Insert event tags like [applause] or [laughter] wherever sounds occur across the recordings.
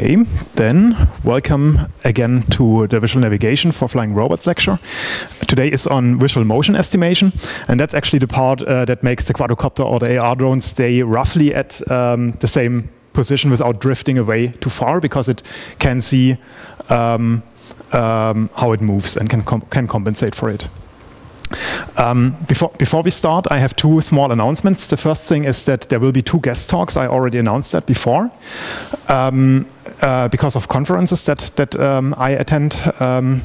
Okay, then welcome again to the Visual Navigation for Flying Robots lecture. Today is on visual motion estimation, and that's actually the part uh, that makes the quadrocopter or the AR drone stay roughly at um, the same position without drifting away too far because it can see um, um, how it moves and can, com can compensate for it. Um, before, before we start, I have two small announcements. The first thing is that there will be two guest talks. I already announced that before. Um, uh, because of conferences that that um, I attend. Um,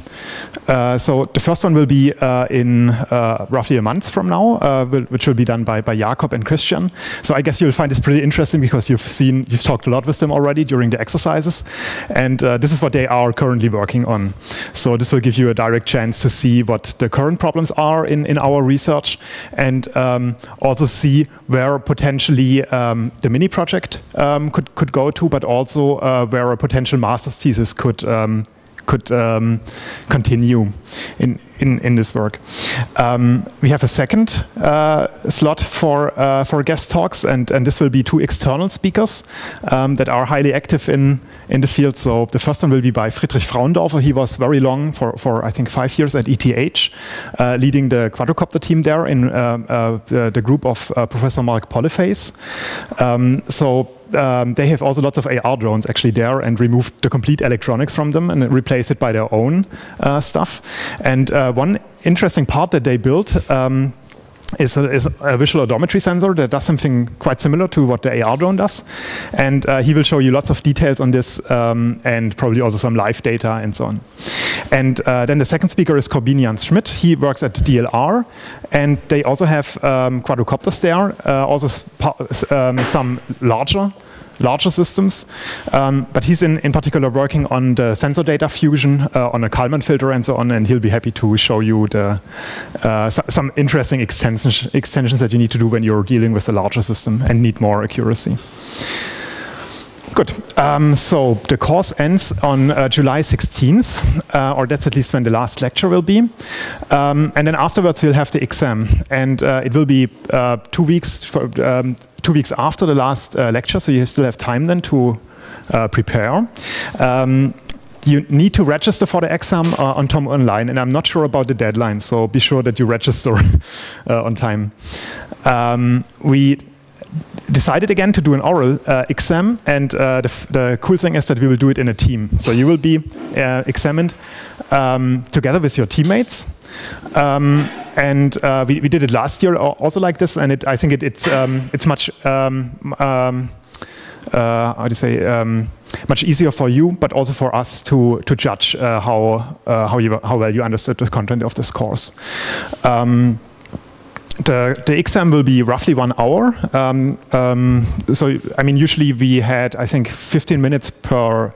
uh, so the first one will be uh, in uh, roughly a month from now, uh, which will be done by by Jakob and Christian. So I guess you'll find this pretty interesting because you've seen you've talked a lot with them already during the exercises, and this is what they are currently working on. So this will give you a direct chance to see what the current problems are in in our research, and um, also see where potentially um, the mini project um, could could go to, but also where a potential master's thesis could um, could um, continue in, in, in this work. Um, we have a second uh, slot for uh, for guest talks, and, and this will be two external speakers um, that are highly active in, in the field. So the first one will be by Friedrich Fraundorfer. He was very long, for, for I think five years at ETH, uh, leading the quadrocopter team there in uh, uh, the group of uh, Professor Marc Pollefeys. Um, so um, they have also lots of AR drones actually there and removed the complete electronics from them and replaced it by their own uh, stuff. And uh, one interesting part that they built um, is a, is a, visual odometry sensor that does something quite similar to what the AR drone does. And uh, he will show you lots of details on this um, and probably also some live data and so on. And uh, then the second speaker is Korbinian Schmid. He works at DLR and they also have um, quadrocopters there, uh, also um, some larger larger systems. Um, but he's in, in particular working on the sensor data fusion uh, on a Kalman filter and so on, and he'll be happy to show you the, uh, some interesting extensions, extensions that you need to do when you're dealing with a larger system and need more accuracy. Good. Um, so the course ends on uh, July 16th, uh, or that's at least when the last lecture will be. Um, and then afterwards we'll have the exam, and uh, it will be uh, two weeks for, um, two weeks after the last uh, lecture, so you still have time then to uh, prepare. Um, you need to register for the exam uh, on TUMonline, and I'm not sure about the deadline, so be sure that you register [laughs] uh, on time. Um, we decided again to do an oral uh, exam, and uh, the, the, cool thing is that we will do it in a team. So you will be uh, examined um, together with your teammates. Um, and uh, we, we, did it last year also like this, and it, I think it, it's um, it's much um, um, uh, how to say um, much easier for you, but also for us to to judge uh, how how you how well you understood the content of this course. Um, the, the exam will be roughly one hour. Um, um, so, I mean, usually we had, I think, 15 minutes per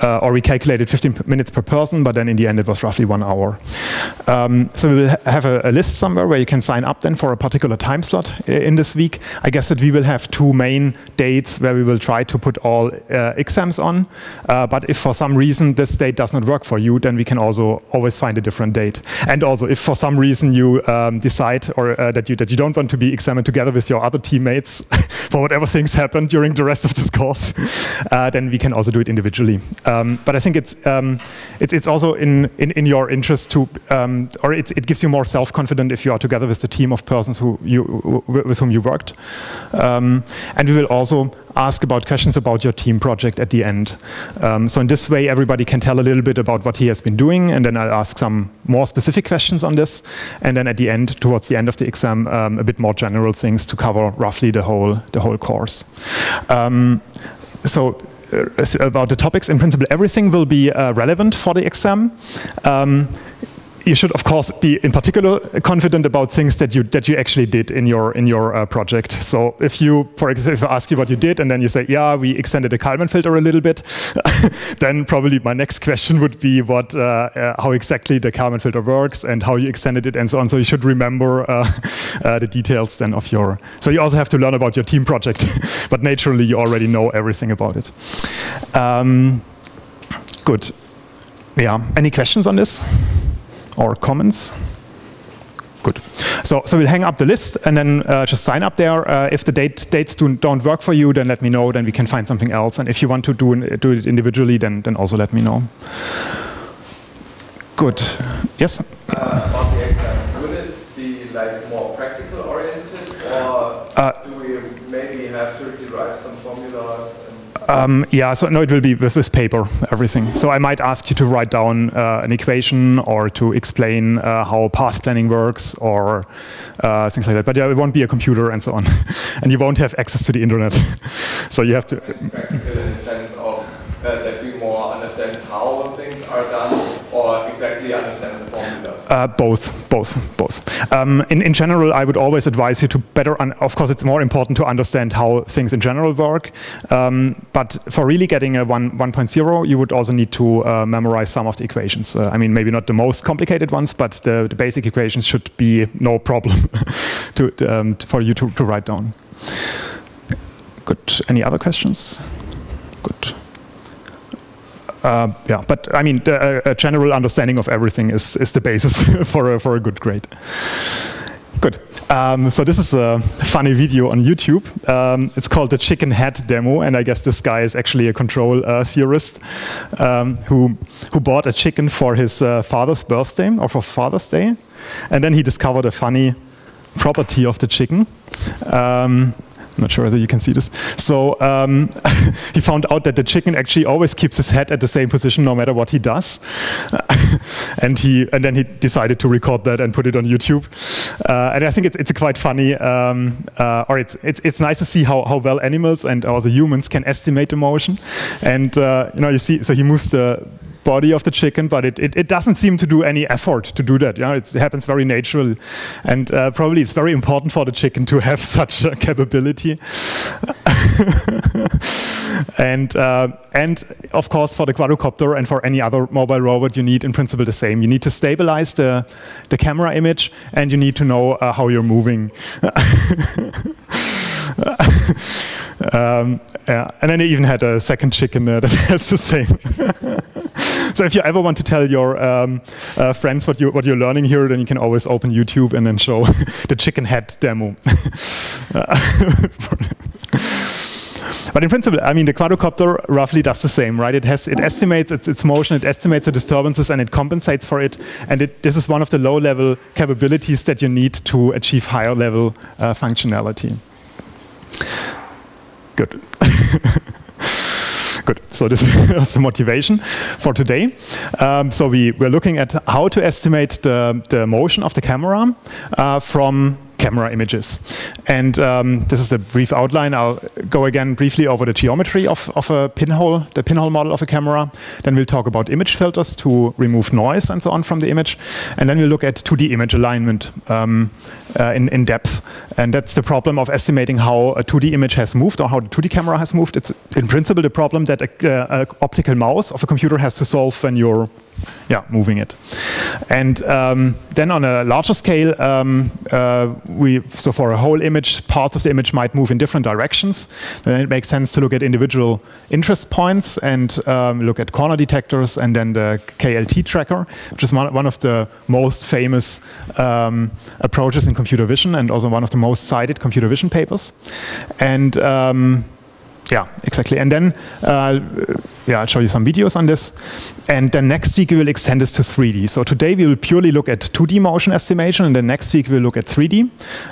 uh, or we calculated 15 minutes per person, but then in the end it was roughly one hour. Um, so we will ha have a, a, list somewhere where you can sign up then for a particular time slot in this week. I guess that we will have two main dates where we will try to put all uh, exams on. Uh, but if for some reason this date does not work for you, then we can also always find a different date. And also, if for some reason you um, decide or uh, that you that you don't want to be examined together with your other teammates [laughs] for whatever things happen during the rest of this course, [laughs] uh, then we can also do it individually. Um, but I think it's, um, it, it's also in, in, in, your interest to, um, or it, it gives you more self-confidence if you are together with the team of persons who you, with whom you worked. Um, and we will also ask about questions about your team project at the end. Um, so in this way, everybody can tell a little bit about what he has been doing, and then I'll ask some more specific questions on this. And then at the end, towards the end of the exam, um, a bit more general things to cover roughly the whole, the whole course. so about the topics. In principle, everything will be uh, relevant for the exam. Um, you should of course be in particular confident about things that you that you actually did in your in your uh, project. So if you, for example, if I ask you what you did and then you say, yeah, we extended the Kalman filter a little bit, [laughs] then probably my next question would be what uh, uh, how exactly the Kalman filter works and how you extended it and so on. So you should remember uh, [laughs] uh, the details then of your. So you also have to learn about your team project, [laughs] but naturally you already know everything about it. Um, good. Yeah. Any questions on this? Or comments? Good. So, so we'll hang up the list and then uh, just sign up there. Uh, if the date, dates do, not work for you, then let me know. Then we can find something else. And if you want to do, do it individually, then, then also let me know. Good. Yes? Uh, about the exam, would it be like more practical oriented or uh, do we maybe have to derive some formulas um, yeah, so no, it will be with, with paper, everything. So I might ask you to write down uh, an equation or to explain uh, how path planning works or uh, things like that. But yeah, it won't be a computer and so on. [laughs] and you won't have access to the internet. [laughs] so you have to... Practical in the sense of that we more understand how things are done or exactly understand the formulas? Uh, both, both, both. Um, in, in general, I would always advise you to better, of course, it's more important to understand how things in general work. Um, but for really getting a 1, 1.0, you would also need to uh, memorize some of the equations. Uh, I mean, maybe not the most complicated ones, but the, the basic equations should be no problem [laughs] to, um, for you to, to write down. Good. Any other questions? Good. Uh, yeah, but I mean, the, a general understanding of everything is, is the basis [laughs] for, a, for a good grade. Good. Um, so this is a funny video on YouTube. Um, it's called the chicken head demo, and I guess this guy is actually a control uh, theorist um, who who bought a chicken for his uh, father's birthday or for Father's Day, and then he discovered a funny property of the chicken. Um, I'm not sure whether you can see this. So um, [laughs] he found out that the chicken actually always keeps his head at the same position no matter what he does. [laughs] and he and then he decided to record that and put it on YouTube. Uh, and I think it's, it's quite funny, um, uh, or it's, it's, it's nice to see how, how well animals and also humans can estimate the motion. And uh, you know, you see, so he moves the body of the chicken, but it, it, it, doesn't seem to do any effort to do that. You know, it happens very natural. And uh, probably it's very important for the chicken to have [laughs] such a capability. [laughs] and, uh, and of course, for the quadrocopter and for any other mobile robot, you need in principle the same. You need to stabilize the, the camera image and you need to know uh, how you're moving. [laughs] um, yeah. And then I even had a second chicken there that has the same. [laughs] so if you ever want to tell your um, uh, friends what, you, what you're learning here, then you can always open YouTube and then show [laughs] the chicken head demo. [laughs] But in principle, I mean, the quadrocopter roughly does the same, right? It has, it estimates its, its motion, it estimates the disturbances, and it compensates for it. And it, this is one of the low-level capabilities that you need to achieve higher-level uh, functionality. Good. Good. So this [laughs] is the motivation for today. Um, so we, we're looking at how to estimate the, the motion of the camera uh, from camera images. And um, this is the brief outline. I'll go again briefly over the geometry of, of a pinhole, the pinhole model of a camera. Then we'll talk about image filters to remove noise and so on from the image. And then we'll look at 2D image alignment um, uh, in, in depth. And that's the problem of estimating how a 2D image has moved or how the 2D camera has moved. It's in principle the problem that an optical mouse of a computer has to solve when you're yeah, moving it. And um, then on a larger scale, um, uh, we so for a whole image, parts of the image might move in different directions. Then it makes sense to look at individual interest points and um, look at corner detectors and then the KLT tracker, which is one, one of the most famous um, approaches in computer vision and also one of the most cited computer vision papers. And um, yeah, exactly. And then, uh, yeah, I'll show you some videos on this. And then next week we will extend this to 3D. So today we will purely look at 2D motion estimation, and then next week we'll look at 3D.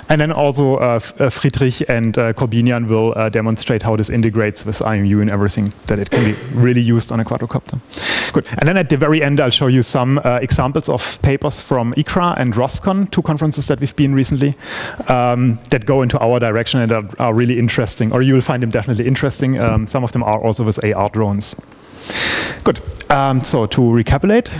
And then also uh, uh, Friedrich and uh, Korbinian will uh, demonstrate how this integrates with IMU and everything, that it can be really used on a quadrocopter. Good. And then at the very end, I'll show you some uh, examples of papers from ICRA and ROSCon, two conferences that we've been recently, um, that go into our direction and are, are really interesting, or you will find them definitely interesting interesting. Um, some of them are also with AR drones. Good. Um, so to recapitulate,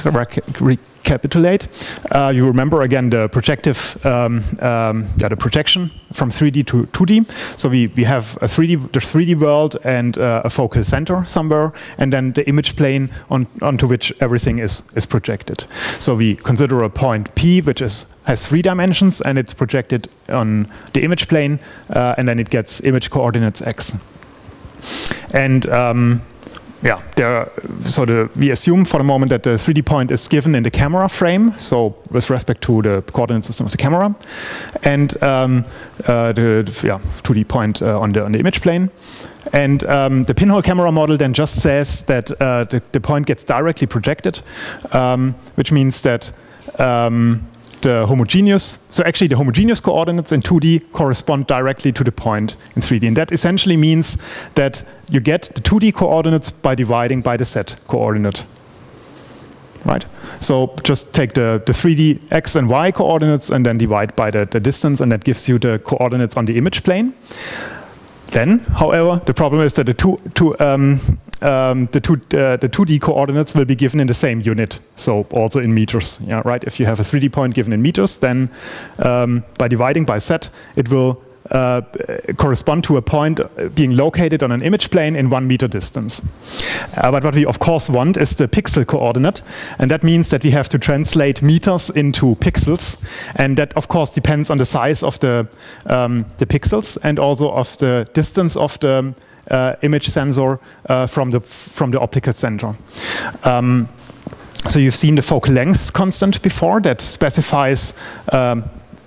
recapitulate, uh, you remember again the projective, um, um, yeah, the projection from 3D to 2D. So we, we have a 3D, the 3D world and uh, a focal center somewhere, and then the image plane on, onto which everything is, is projected. So we consider a point P, which is, has three dimensions, and it's projected on the image plane, uh, and then it gets image coordinates x. And um, yeah, there, so the, we assume for the moment that the 3D point is given in the camera frame, so with respect to the coordinate system of the camera, and um, uh, the yeah, 2D point uh, on, the, on the image plane. And um, the pinhole camera model then just says that uh, the, the, point gets directly projected, um, which means that um, the homogeneous, so actually the homogeneous coordinates in 2D correspond directly to the point in 3D. And that essentially means that you get the 2D coordinates by dividing by the z coordinate. Right? So just take the, the 3D x and y coordinates and then divide by the, the distance and that gives you the coordinates on the image plane. Then, however, the problem is that the two, two um, um, the, two, uh, the 2D coordinates will be given in the same unit, so also in meters. Yeah, right. If you have a 3D point given in meters, then um, by dividing by z, it will uh, correspond to a point being located on an image plane in one meter distance. Uh, but what we of course want is the pixel coordinate, and that means that we have to translate meters into pixels, and that of course depends on the size of the, um, the pixels and also of the distance of the image sensor uh, from, the, from the optical center. Um, so you've seen the focal length constant before that specifies um,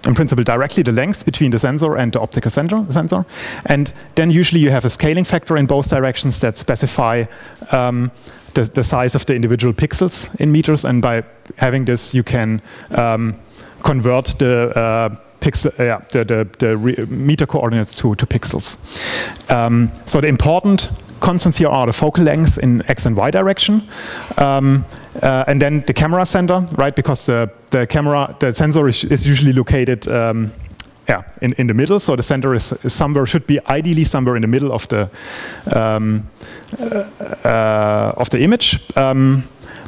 in principle directly the length between the sensor and the optical sensor, sensor. And then usually you have a scaling factor in both directions that specify um, the, the, size of the individual pixels in meters. And by having this, you can um, convert the uh, pixel, yeah, the, the, the meter coordinates to, to pixels. Um, so the important constants here are the focal length in x and y direction, um, uh, and then the camera center, right? Because the, the camera, the sensor is, is usually located um, yeah, in, in the middle. So the center is, is, somewhere, should be ideally somewhere in the middle of the, um, uh, uh, of the image. Um,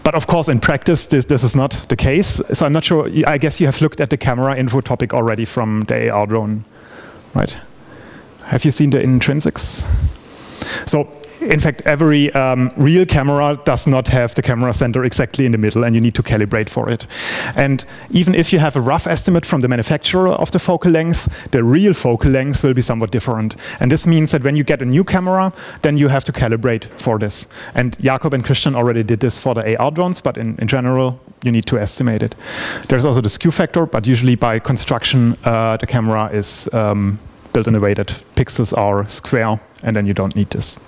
but of course, in practice, this, this is not the case. So I'm not sure, I guess you have looked at the camera info topic already from the AR drone, right? Have you seen the intrinsics? So in fact, every um, real camera does not have the camera center exactly in the middle, and you need to calibrate for it. And even if you have a rough estimate from the manufacturer of the focal length, the real focal length will be somewhat different. And this means that when you get a new camera, then you have to calibrate for this. And Jakob and Christian already did this for the AR drones, but in, in general, you need to estimate it. There's also the skew factor, but usually by construction, uh, the camera is um, built in a way that pixels are square, and then you don't need this.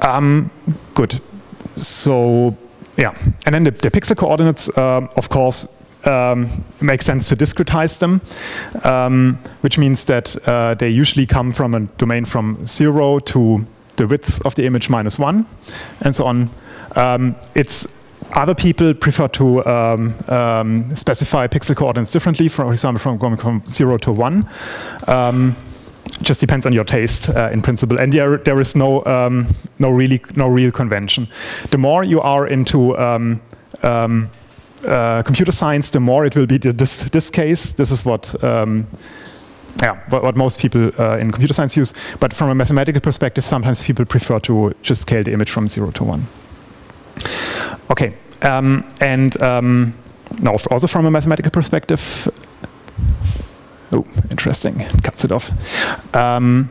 Um, good. So yeah, and then the, the pixel coordinates, uh, of course, um, make sense to discretize them, um, which means that uh, they usually come from a domain from zero to the width of the image minus one, and so on. Um, it's other people prefer to um, um, specify pixel coordinates differently, for example, from going from zero to one. Um, just depends on your taste uh, in principle. And there, there is no, um, no, really, no real convention. The more you are into um, um, uh, computer science, the more it will be this, this case. This is what, um, yeah, what, what, most people uh, in computer science use. But from a mathematical perspective, sometimes people prefer to just scale the image from zero to one. Okay, um, and um, now also from a mathematical perspective, Oh, interesting. Cuts it off. Um,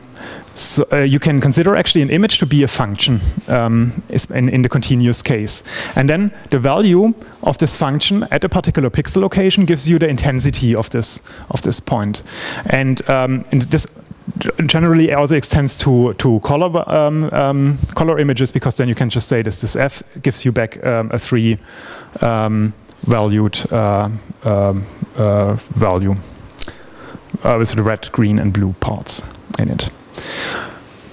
so uh, you can consider actually an image to be a function um, in, in, the continuous case. And then the value of this function at a particular pixel location gives you the intensity of this, of this point. And, um, and this generally also extends to, to color, um, um, color images because then you can just say this, this f gives you back um, a three um, valued uh, uh, value uh, with the red, green, and blue parts in it.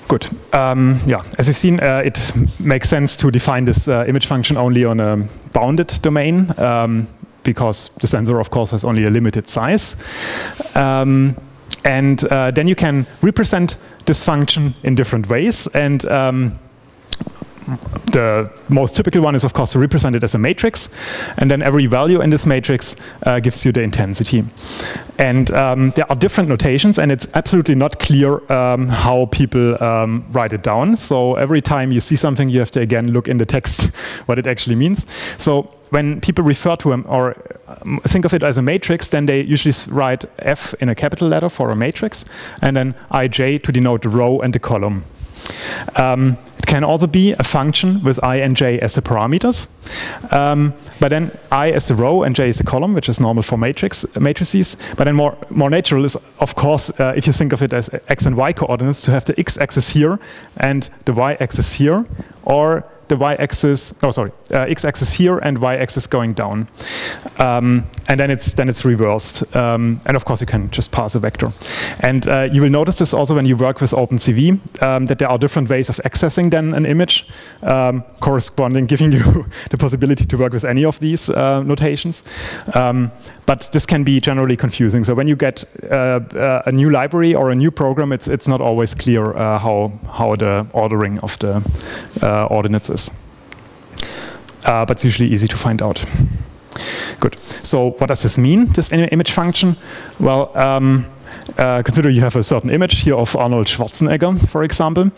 Good. Um, yeah, as you've seen, uh, it makes sense to define this uh, image function only on a bounded domain um, because the sensor, of course, has only a limited size. Um, and uh, then you can represent this function in different ways. And um, the most typical one is, of course, to represent it as a matrix. And then every value in this matrix uh, gives you the intensity. And um, there are different notations, and it's absolutely not clear um, how people um, write it down. So every time you see something, you have to again look in the text [laughs] what it actually means. So when people refer to them or um, think of it as a matrix, then they usually write F in a capital letter for a matrix, and then IJ to denote the row and the column. Um, can also be a function with i and j as the parameters. Um, but then i as the row and j is the column, which is normal for matrix matrices. But then more, more natural is, of course, uh, if you think of it as x and y coordinates, to have the x-axis here and the y-axis here, or the y-axis, oh sorry, uh, x-axis here and y-axis going down. Um, and then it's then it's reversed. Um, and of course you can just pass a vector. And uh, you will notice this also when you work with OpenCV, um, that there are different ways of accessing then an image, um, corresponding, [laughs] giving you the possibility to work with any of these uh, notations. But this can be generally confusing. So when you get uh, uh, a new library or a new program, it's it's not always clear uh, how how the ordering of the ordinates is. but it's usually easy to find out. Good. So what does this mean, this image function? Well, um, uh, consider you have a certain image here of Arnold Schwarzenegger, for example,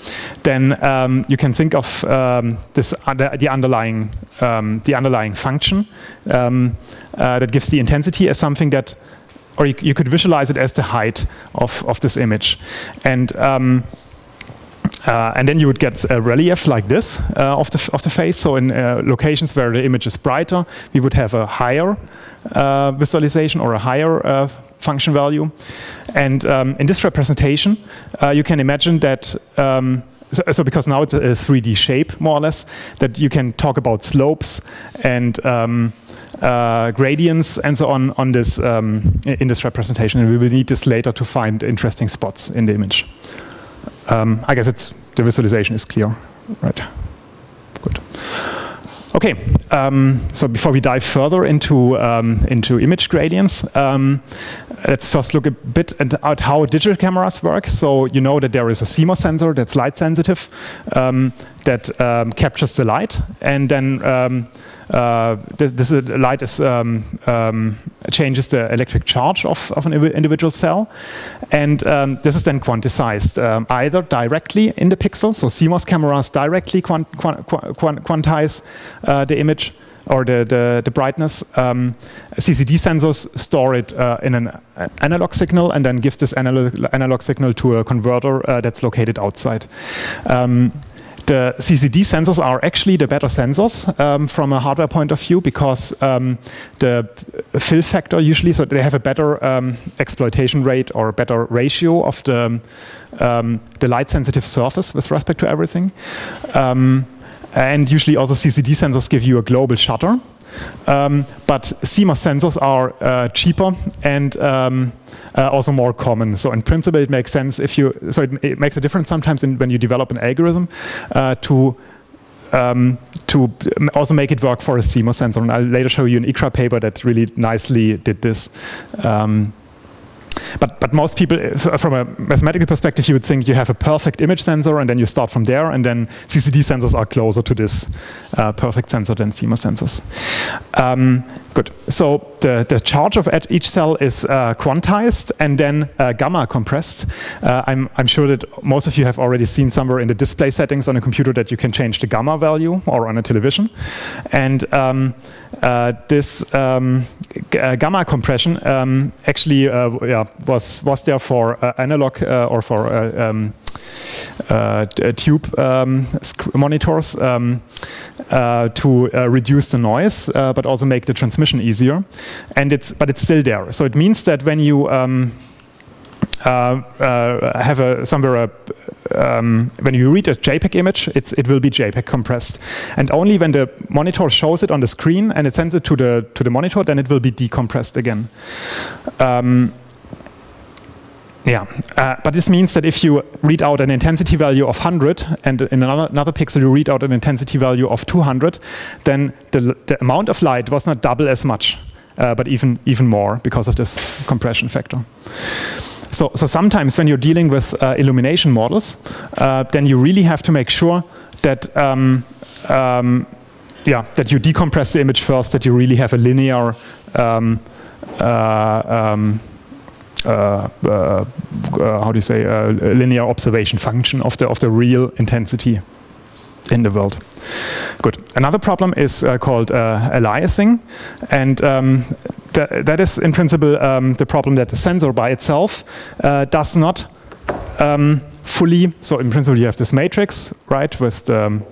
then um, you can think of um, this under, the underlying um, the underlying function um, uh, that gives the intensity as something that, or you, you, could visualize it as the height of of this image, and um, uh, and then you would get a relief like this uh, of, the, of the face. So in uh, locations where the image is brighter, we would have a higher uh, visualization or a higher uh, function value. And um, in this representation, uh, you can imagine that um, so, so, because now it's a, a, 3D shape, more or less, that you can talk about slopes and um, uh, gradients and so on on this um, in this representation. And we will need this later to find interesting spots in the image. Um, I guess it's the visualization is clear, right? Good. Okay, um, so before we dive further into um, into image gradients, um, let's first look a bit at how digital cameras work. So you know that there is a CMOS sensor that's light sensitive um, that um, captures the light, and then um, uh, this, this, light is, um, um, changes the electric charge of, of an individual cell. And um, this is then quantized either directly in the pixel, so CMOS cameras directly quant quant quantize uh, the image or the, the, the brightness. Um, CCD sensors store it uh, in an analog signal and then give this analog, analog signal to a converter uh, that's located outside. Um, the CCD sensors are actually the better sensors um, from a hardware point of view because um, the fill factor usually, so they have a better um, exploitation rate or a better ratio of the, um, the light sensitive surface with respect to everything. And usually also CCD sensors give you a global shutter. Um, but CMOS sensors are uh, cheaper and um, uh, also more common. So in principle, it makes sense if you, so it, it makes a difference sometimes in, when you develop an algorithm uh, to um, to also make it work for a CMOS sensor. And I'll later show you an ICRA paper that really nicely did this. Um, but, but most people, from a mathematical perspective, you would think you have a perfect image sensor and then you start from there and then CCD sensors are closer to this uh, perfect sensor than CMOS sensors. Um, good. So the, the charge of each cell is uh, quantized and then uh, gamma compressed. Uh, I'm, I'm sure that most of you have already seen somewhere in the display settings on a computer that you can change the gamma value or on a television. And um, uh, this um, uh, gamma compression um, actually yeah, was, was there for analog or for um, uh, tube um, monitors um, uh, to uh, reduce the noise, but also make the transmission easier. And it's, but it's still there. So it means that when you um, have a somewhere a um, when you read a JPEG image, it will be JPEG compressed. And only when the monitor shows it on the screen and it sends it to the, to the monitor, then it will be decompressed again. Um, yeah, uh, but this means that if you read out an intensity value of 100 and in another, another pixel you read out an intensity value of 200, then the, the amount of light was not double as much, uh, but even, even more because of this compression factor. So, so sometimes when you're dealing with uh, illumination models, uh, then you really have to make sure that um, um, yeah, that you decompress the image first, that you really have a linear um, uh, um uh, uh, uh, how do you say, a linear observation function of the, of the real intensity in the world. Good. Another problem is uh, called uh, aliasing, and um, th that is in principle um, the problem that the sensor by itself uh, does not um, fully, so in principle you have this matrix, right, with the um,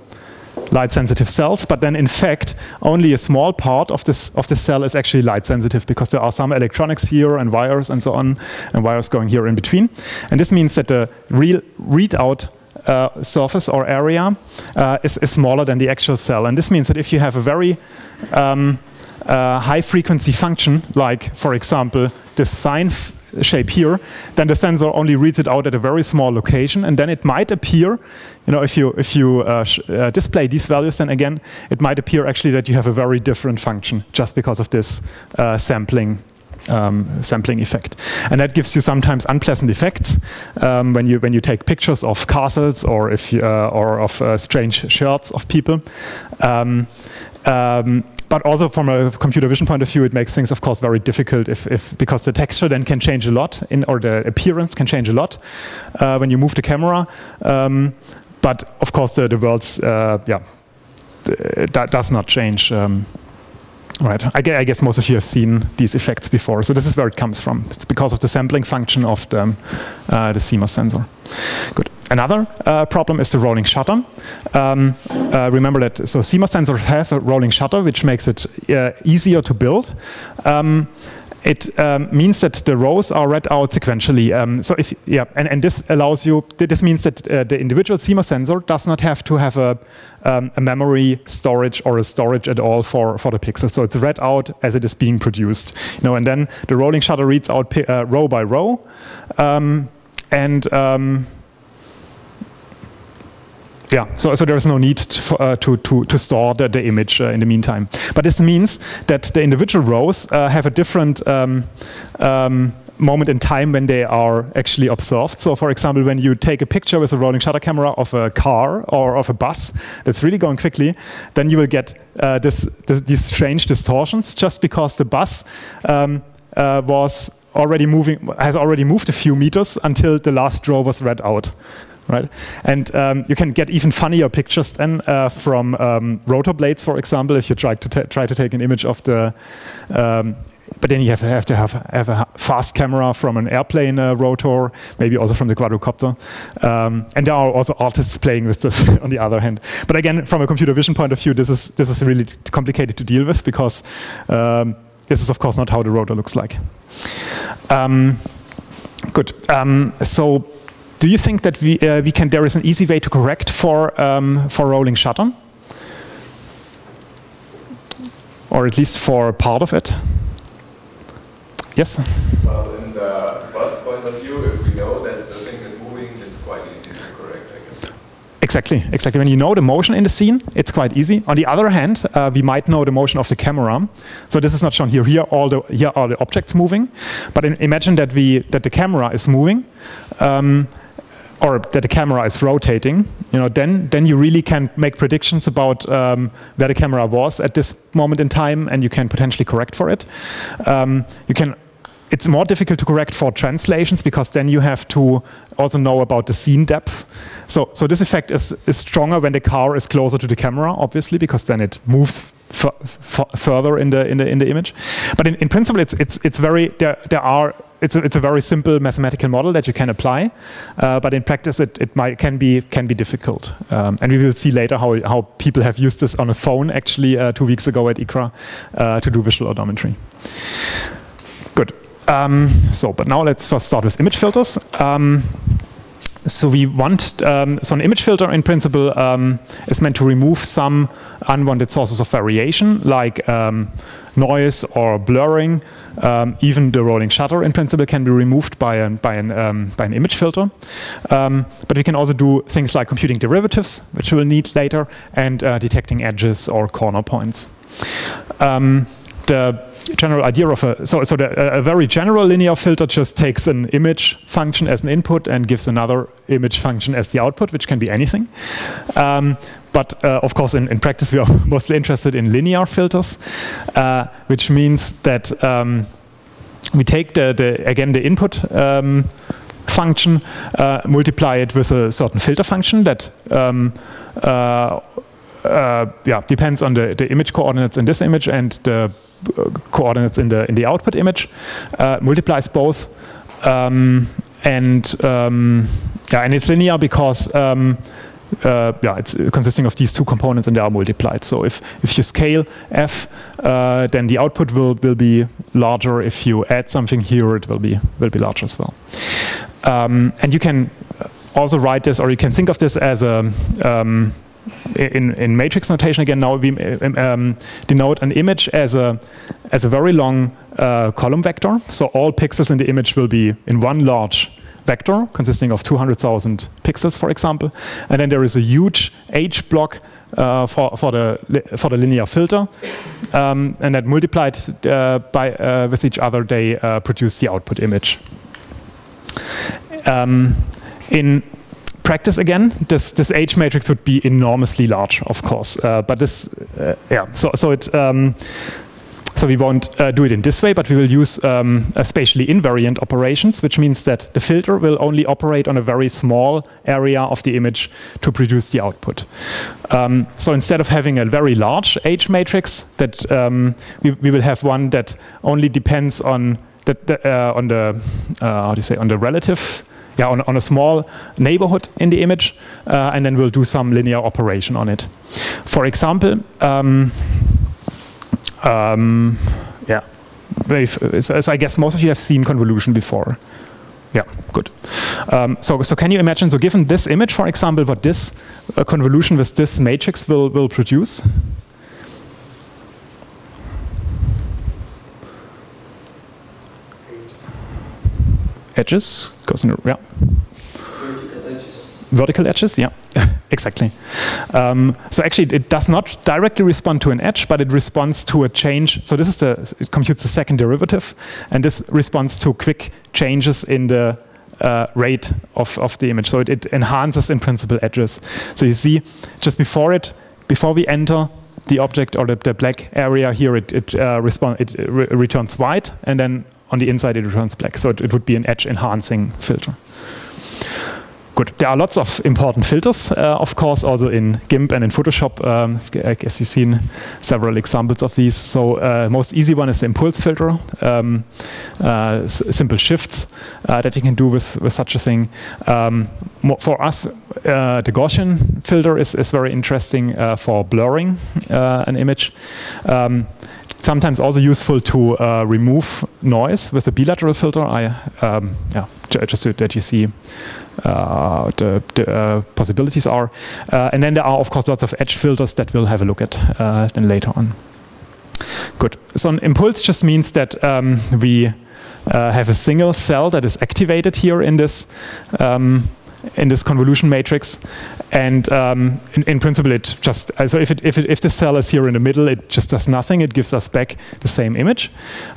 light sensitive cells, but then in fact only a small part of this of the cell is actually light sensitive because there are some electronics here and wires and so on and wires going here in between. And this means that the real readout uh, surface or area uh, is, is, smaller than the actual cell. And this means that if you have a very um, uh, high frequency function, like for example this sine shape here, then the sensor only reads it out at a very small location, and then it might appear, you know, if you if you uh, uh, display these values, then again, it might appear actually that you have a very different function just because of this uh, sampling. Um, sampling effect, and that gives you sometimes unpleasant effects um, when you when you take pictures of castles or if you, uh, or of uh, strange shirts of people. Um, um but also from a computer vision point of view, it makes things, of course, very difficult if, if because the texture then can change a lot, in, or the appearance can change a lot uh, when you move the camera. Um, but of course, the, the world's uh, yeah, that does not change. Um, Right. I guess, I guess, most of you have seen these effects before. So this is where it comes from. It's because of the sampling function of the, uh, the CMOS sensor. Good. Another uh, problem is the rolling shutter. Um, uh, remember that so CMOS sensors have a rolling shutter, which makes it uh, easier to build. Um, it um, means that the rows are read out sequentially. Um, so if yeah, and, and this allows you. This means that uh, the individual CMOS sensor does not have to have a, um, a memory storage or a storage at all for for the pixel. So it's read out as it is being produced. You know, and then the rolling shutter reads out uh, row by row, um, and yeah, so, so there is no need to, uh, to, to, to, store the, the image uh, in the meantime. But this means that the individual rows uh, have a different um, um, moment in time when they are actually observed. So for example, when you take a picture with a rolling shutter camera of a car or of a bus that's really going quickly, then you will get uh, this, this, these strange distortions just because the bus um, uh, was already moving, has already moved a few meters until the last row was read out right? And um, you can get even funnier pictures then uh, from um, rotor blades, for example, if you try to try to take an image of the. Um, but then you have, have to have, have, a fast camera from an airplane uh, rotor, maybe also from the quadrocopter. Um, and there are also artists playing with this [laughs] on the other hand. But again, from a computer vision point of view, this is, this is really complicated to deal with because um, this is, of course, not how the rotor looks like. Um, good. So do you think that we, uh, we can, there is an easy way to correct for, um, for rolling shutter? Or at least for part of it? Yes? Well, in the bus point of view, if we know that the thing is moving, it's quite easy to correct, I guess. Exactly, exactly. When you know the motion in the scene, it's quite easy. On the other hand, uh, we might know the motion of the camera. So this is not shown here. Here, all the here are the objects moving. But in, imagine that we that the camera is moving. Um, or that the camera is rotating, you know, then then you really can make predictions about um, where the camera was at this moment in time, and you can potentially correct for it. Um, you can. It's more difficult to correct for translations because then you have to also know about the scene depth. So, so this effect is, is stronger when the car is closer to the camera, obviously, because then it moves further in the in the in the image. But in, in principle, it's it's it's very there there are it's a, it's a very simple mathematical model that you can apply, uh, but in practice it, it might can be can be difficult. Um, and we will see later how how people have used this on a phone actually uh, two weeks ago at ICRA uh, to do visual odometry. Good. Um, so, but now let's first start with image filters. Um, so we want, um, so an image filter in principle um, is meant to remove some unwanted sources of variation like um, noise or blurring. Um, even the rolling shutter in principle can be removed by an, by an, um, by an image filter. Um, but we can also do things like computing derivatives, which we'll need later, and uh, detecting edges or corner points. the general idea of a so so the, a very general linear filter just takes an image function as an input and gives another image function as the output, which can be anything. But uh, of course, in, in, practice, we are [laughs] mostly interested in linear filters, uh, which means that um, we take the, the, again the input um, function, uh, multiply it with a certain filter function that um, uh, uh, yeah, depends on the, the image coordinates in this image and the coordinates in the in the output image, uh, multiplies both, um, and um, yeah, and it's linear because um, uh, yeah, it's consisting of these two components and they are multiplied. So if, if you scale f, uh, then the output will, will be larger. If you add something here, it will be, will be larger as well. Um, and you can also write this, or you can think of this as a, um, in, in matrix notation again, now we um, um, denote an image as a, as a very long uh, column vector. So all pixels in the image will be in one large vector consisting of 200,000 pixels, for example. And then there is a huge H block uh, for, for, the, for the linear filter. Um, and that multiplied uh, by, uh, with each other, they uh, produce the output image. Um, in practice again, this, this H matrix would be enormously large, of course. Uh, but this, uh, yeah, so, so it, um, so we won't uh, do it in this way, but we will use um, spatially invariant operations, which means that the filter will only operate on a very small area of the image to produce the output. Um, so instead of having a very large H matrix, that um, we, we, will have one that only depends on the, uh, on the uh, how do you say on the relative yeah, on, on, a small neighborhood in the image, uh, and then we'll do some linear operation on it. For example, um, um, yeah. So, I guess most of you have seen convolution before. Yeah, good. Um, so, so can you imagine, so given this image, for example, what this uh, convolution with this matrix will, will produce? Edges, goes in, yeah vertical edges, yeah, [laughs] exactly. Um, so actually, it does not directly respond to an edge, but it responds to a change. So this is the, it computes the second derivative, and this responds to quick changes in the uh, rate of, of the image. So it, it, enhances in principle edges. So you see, just before it, before we enter the object or the, the black area here, it, it, uh, respond, it re returns white, and then on the inside it returns black. So it, it would be an edge enhancing filter. Good. There are lots of important filters, uh, of course, also in GIMP and in Photoshop. Um, I guess you've seen several examples of these. So uh, most easy one is the impulse filter. Um, uh, simple shifts uh, that you can do with, with such a thing. Um, for us, uh, the Gaussian filter is, is very interesting uh, for blurring an image. Um, sometimes also useful to uh, remove noise with a bilateral filter. I um, yeah, just so that you see uh, the, the uh, possibilities are. Uh, and then there are, of course, lots of edge filters that we'll have a look at then later on. Good. So an impulse just means that um, we have a single cell that is activated here in this um, in this convolution matrix. And um, in, in, principle, it just, so if, it, if, it, if the cell is here in the middle, it just does nothing. It gives us back the same image.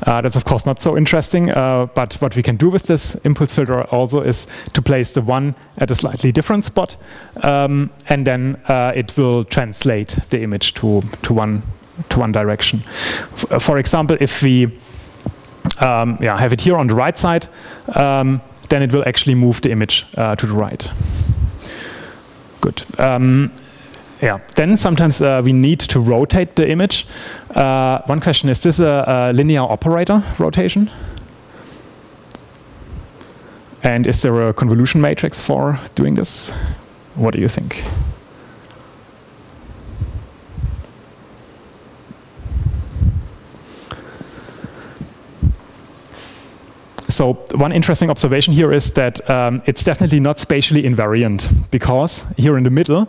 Uh, that's, of course, not so interesting. Uh, but what we can do with this impulse filter also is to place the one at a slightly different spot. Um, and then uh, it will translate the image to, to, one, to one direction. F for example, if we um, yeah, have it here on the right side, um, then it will actually move the image uh, to the right. Good. Um, yeah, then sometimes uh, we need to rotate the image. Uh, one question, is this a, a, linear operator rotation? And is there a convolution matrix for doing this? What do you think? So one interesting observation here is that um, it's definitely not spatially invariant because here in the middle,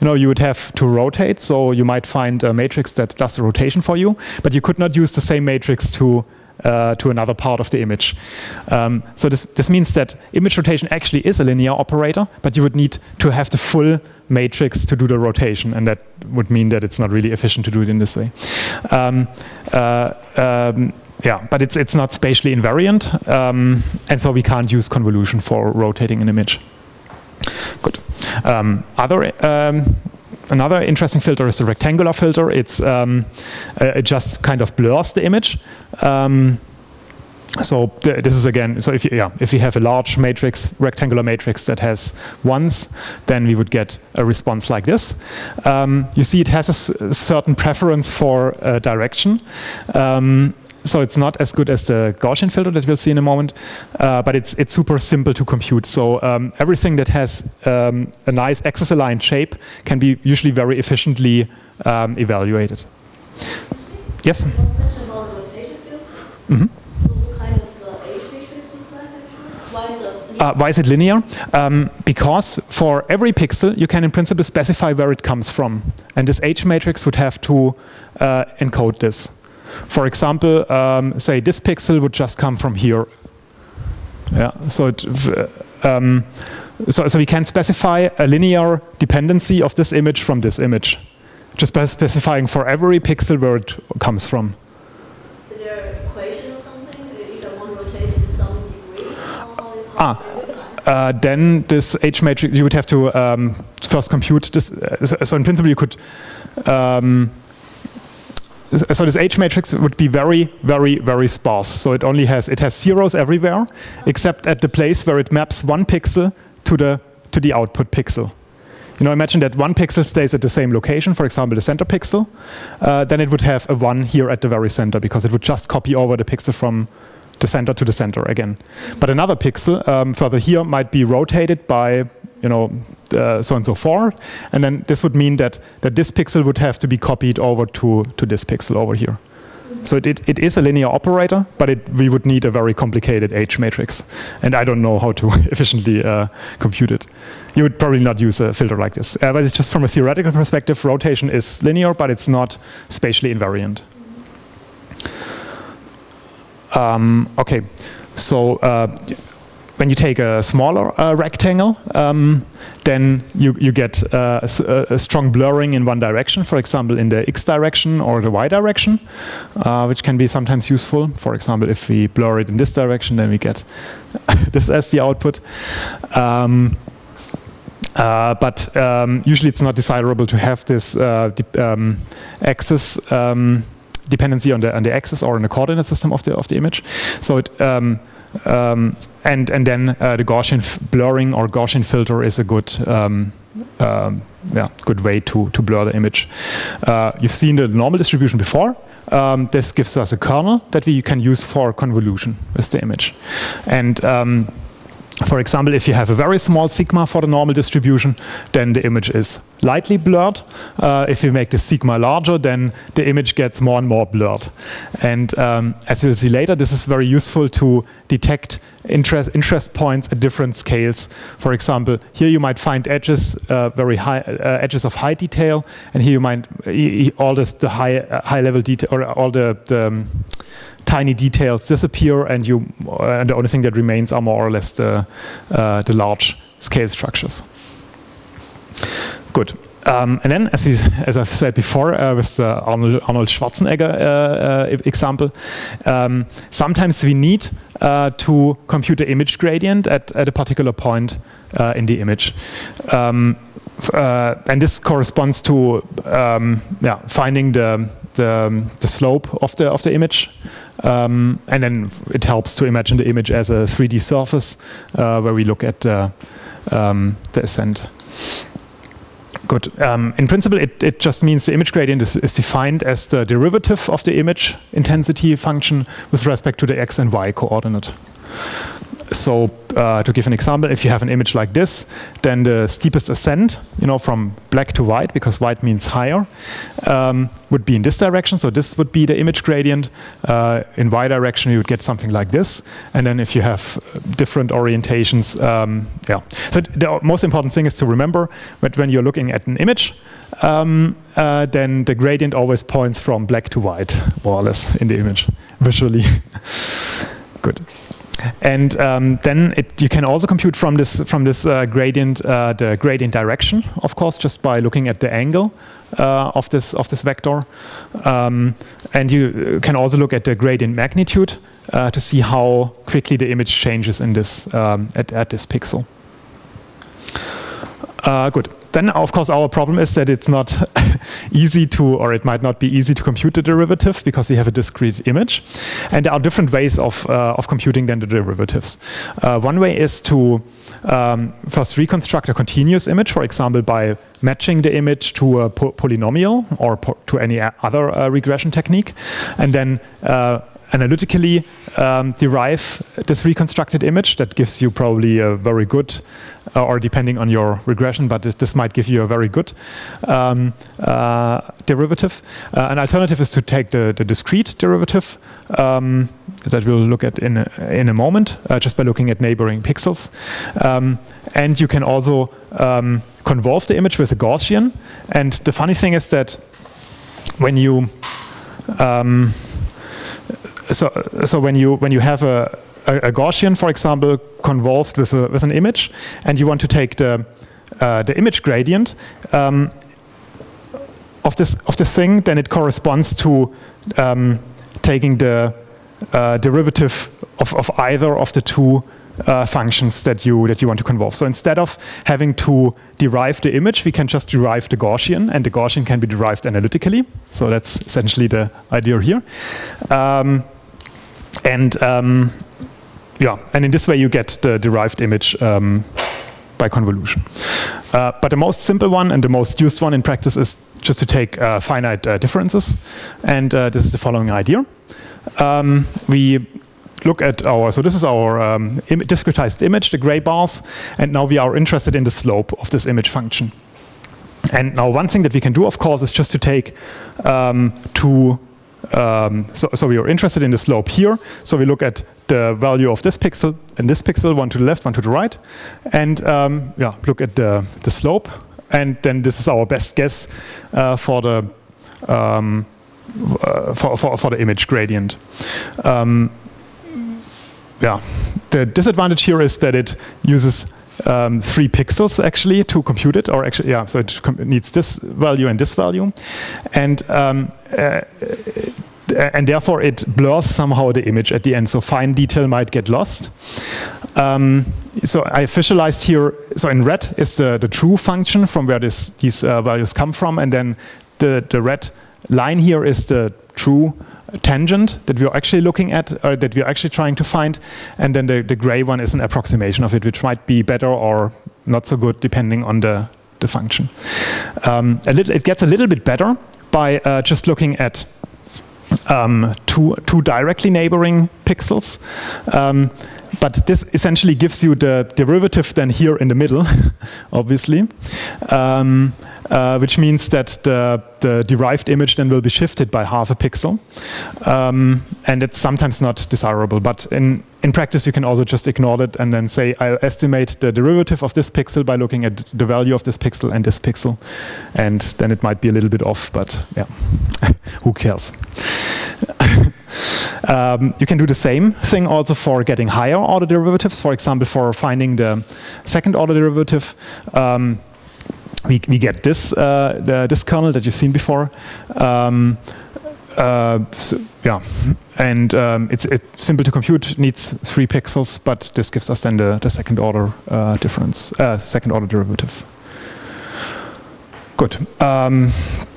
you know, you would have to rotate. So you might find a matrix that does the rotation for you, but you could not use the same matrix to uh, to another part of the image. Um, so this, this means that image rotation actually is a linear operator, but you would need to have the full matrix to do the rotation, and that would mean that it's not really efficient to do it in this way. Um, uh, um, yeah, but it's it's not spatially invariant, um, and so we can't use convolution for rotating an image. Good. Um, other um, another interesting filter is the rectangular filter. It's um, uh, it just kind of blurs the image. Um, so th this is again, so if you, yeah, if you have a large matrix, rectangular matrix that has ones, then we would get a response like this. Um, you see it has a certain preference for uh, direction. So it's not as good as the Gaussian filter that we'll see in a moment, uh, but it's it's super simple to compute. So um, everything that has um, a nice axis-aligned shape can be usually very efficiently um, evaluated. Yes. Mm -hmm. Uh, why is it linear? Um, because for every pixel, you can in principle specify where it comes from. And this H matrix would have to uh, encode this. For example, um, say this pixel would just come from here. Yeah, so it, um, so, so we can specify a linear dependency of this image from this image, just by specifying for every pixel where it comes from. Is there an equation or something? If I want to rotate it in some degree? Ah, uh, then this H matrix, you would have to um, first compute this. Uh, so in principle, you could um, so this H matrix would be very, very, very sparse. So it only has it has zeros everywhere, except at the place where it maps one pixel to the to the output pixel. You know, imagine that one pixel stays at the same location, for example, the center pixel. Uh, then it would have a one here at the very center because it would just copy over the pixel from the center to the center again. But another pixel um, further here might be rotated by you know, uh, so and so forth. And then this would mean that, that this pixel would have to be copied over to, to this pixel over here. So it, it, it is a linear operator, but it, we would need a very complicated H matrix. And I don't know how to [laughs] efficiently uh, compute it. You would probably not use a filter like this. Uh, but it's just from a theoretical perspective, rotation is linear, but it's not spatially invariant. Um, okay, so uh, when you take a smaller uh, rectangle, um, then you, you get uh, a, a, strong blurring in one direction, for example, in the x direction or the y direction, uh, which can be sometimes useful. For example, if we blur it in this direction, then we get [laughs] this as the output. Um, uh, but um, usually it's not desirable to have this uh, um, axis um, dependency on the on the axis or in the coordinate system of the of the image. So it um, um, and and then uh, the Gaussian blurring or Gaussian filter is a good um, um, yeah good way to to blur the image. Uh, you've seen the normal distribution before. Um, this gives us a kernel that we can use for convolution with the image, and um, for example, if you have a very small sigma for the normal distribution, then the image is lightly blurred. Uh, if you make the sigma larger, then the image gets more and more blurred. And um, as you'll see later, this is very useful to detect interest, interest points at different scales. For example, here you might find edges, uh, very high uh, edges of high detail, and here you might all this, the high uh, high level detail or all the, the um, tiny details disappear, and you and the only thing that remains are more or less the uh, the large scale structures. Good. Um, and then, as, as I've said before, uh, with the Arnold, Arnold Schwarzenegger uh, uh, example, um, sometimes we need uh, to compute the image gradient at, at a particular point uh, in the image. Um, uh, and this corresponds to um, yeah, finding the, the, the, slope of the, of the image um, and then it helps to imagine the image as a 3D surface uh, where we look at uh, um, the ascent. Good. Um, in principle, it, it, just means the image gradient is, is, defined as the derivative of the image intensity function with respect to the x and y coordinate. So uh, to give an example, if you have an image like this, then the steepest ascent, you know, from black to white, because white means higher, um, would be in this direction. So this would be the image gradient. Uh, in y direction, you would get something like this. And then if you have different orientations, um, yeah. So the most important thing is to remember that when you're looking at an image, um, uh, then the gradient always points from black to white, more or less, in the image, visually. [laughs] Good. And um, then it, you can also compute from this from this uh, gradient uh, the gradient direction, of course, just by looking at the angle uh, of this of this vector. Um, and you can also look at the gradient magnitude uh, to see how quickly the image changes in this um, at, at this pixel. Uh, good then of course our problem is that it's not [laughs] easy to, or it might not be easy to compute the derivative because we have a discrete image. And there are different ways of, uh, of computing then the derivatives. Uh, one way is to um, first reconstruct a continuous image, for example, by matching the image to a po polynomial or po to any other uh, regression technique, and then uh, analytically um, derive this reconstructed image. That gives you probably a very good, uh, or depending on your regression, but this, this might give you a very good um, uh, derivative. Uh, an alternative is to take the, the discrete derivative um, that we'll look at in a, in a moment, uh, just by looking at neighboring pixels. Um, and you can also um, convolve the image with a Gaussian. And the funny thing is that when you um, so so when you when you have a, a, a, Gaussian, for example, convolved with a, with an image, and you want to take the uh, the image gradient um, of this of this thing, then it corresponds to um, taking the uh, derivative of, of either of the two uh, functions that you that you want to convolve. So instead of having to derive the image, we can just derive the Gaussian, and the Gaussian can be derived analytically. So that's essentially the idea here. Um, and um, yeah, and in this way you get the derived image um, by convolution. Uh, but the most simple one and the most used one in practice is just to take uh, finite uh, differences. And uh, this is the following idea. Um, we look at our, so this is our um, Im discretized image, the gray bars, and now we are interested in the slope of this image function. And now one thing that we can do, of course, is just to take um, two, um, so, so we are interested in the slope here, so we look at the value of this pixel and this pixel, one to the left, one to the right, and um, yeah, look at the, the slope, and then this is our best guess uh, for the um, uh, for, for, for, the image gradient. Um, yeah, the disadvantage here is that it uses um, three pixels actually to compute it, or actually, yeah, so it needs this value and this value, and um, uh, and therefore it blurs somehow the image at the end. So fine detail might get lost. Um, so I visualized here. So in red is the the true function from where this, these uh, values come from, and then the the red line here is the true tangent that we're actually looking at, or that we're actually trying to find, and then the, the gray one is an approximation of it, which might be better or not so good depending on the, the function. Um, little, it gets a little bit better by uh, just looking at um, two, two directly neighboring pixels. Um, but this essentially gives you the derivative then here in the middle, [laughs] obviously, um, uh, which means that the, the, derived image then will be shifted by half a pixel. Um, and it's sometimes not desirable. But in, in practice, you can also just ignore it and then say, I'll estimate the derivative of this pixel by looking at the value of this pixel and this pixel. And then it might be a little bit off, but yeah, [laughs] who cares? [laughs] Um, you can do the same thing also for getting higher order derivatives. For example, for finding the second order derivative, um, we, we get this, uh, the, this kernel that you've seen before. Um, uh, so, yeah, and um, it's, it's, simple to compute, needs three pixels, but this gives us then the, the second order uh, difference, uh, second order derivative. Good. Um,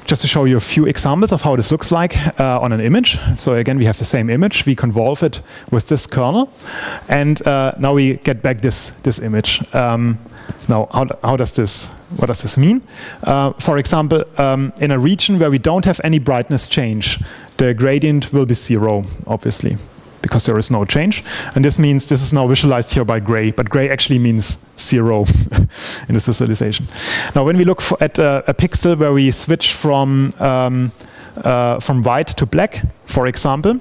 just to show you a few examples of how this looks like uh, on an image. So again, we have the same image. We convolve it with this kernel. And uh, now we get back this, this image. Um, now, how, how, does this, what does this mean? Uh, for example, um, in a region where we don't have any brightness change, the gradient will be zero, obviously because there is no change. And this means this is now visualized here by gray, but gray actually means zero [laughs] in this visualization. Now, when we look at a, a, pixel where we switch from, um, uh, from white to black, for example,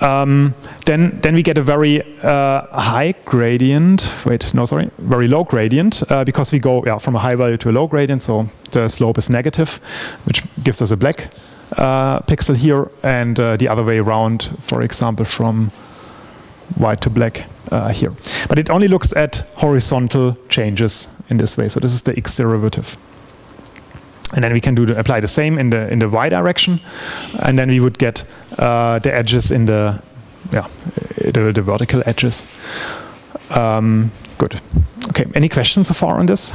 um, then then we get a very uh, high gradient. Wait, no, sorry, very low gradient uh, because we go yeah, from a high value to a low gradient. So the slope is negative, which gives us a black uh, pixel here and uh, the other way around, for example, from white to black uh, here. But it only looks at horizontal changes in this way. So this is the x derivative. And then we can do the, apply the same in the in the y direction, and then we would get uh, the edges in the yeah the, the vertical edges. Um, good. Okay. Any questions so far on this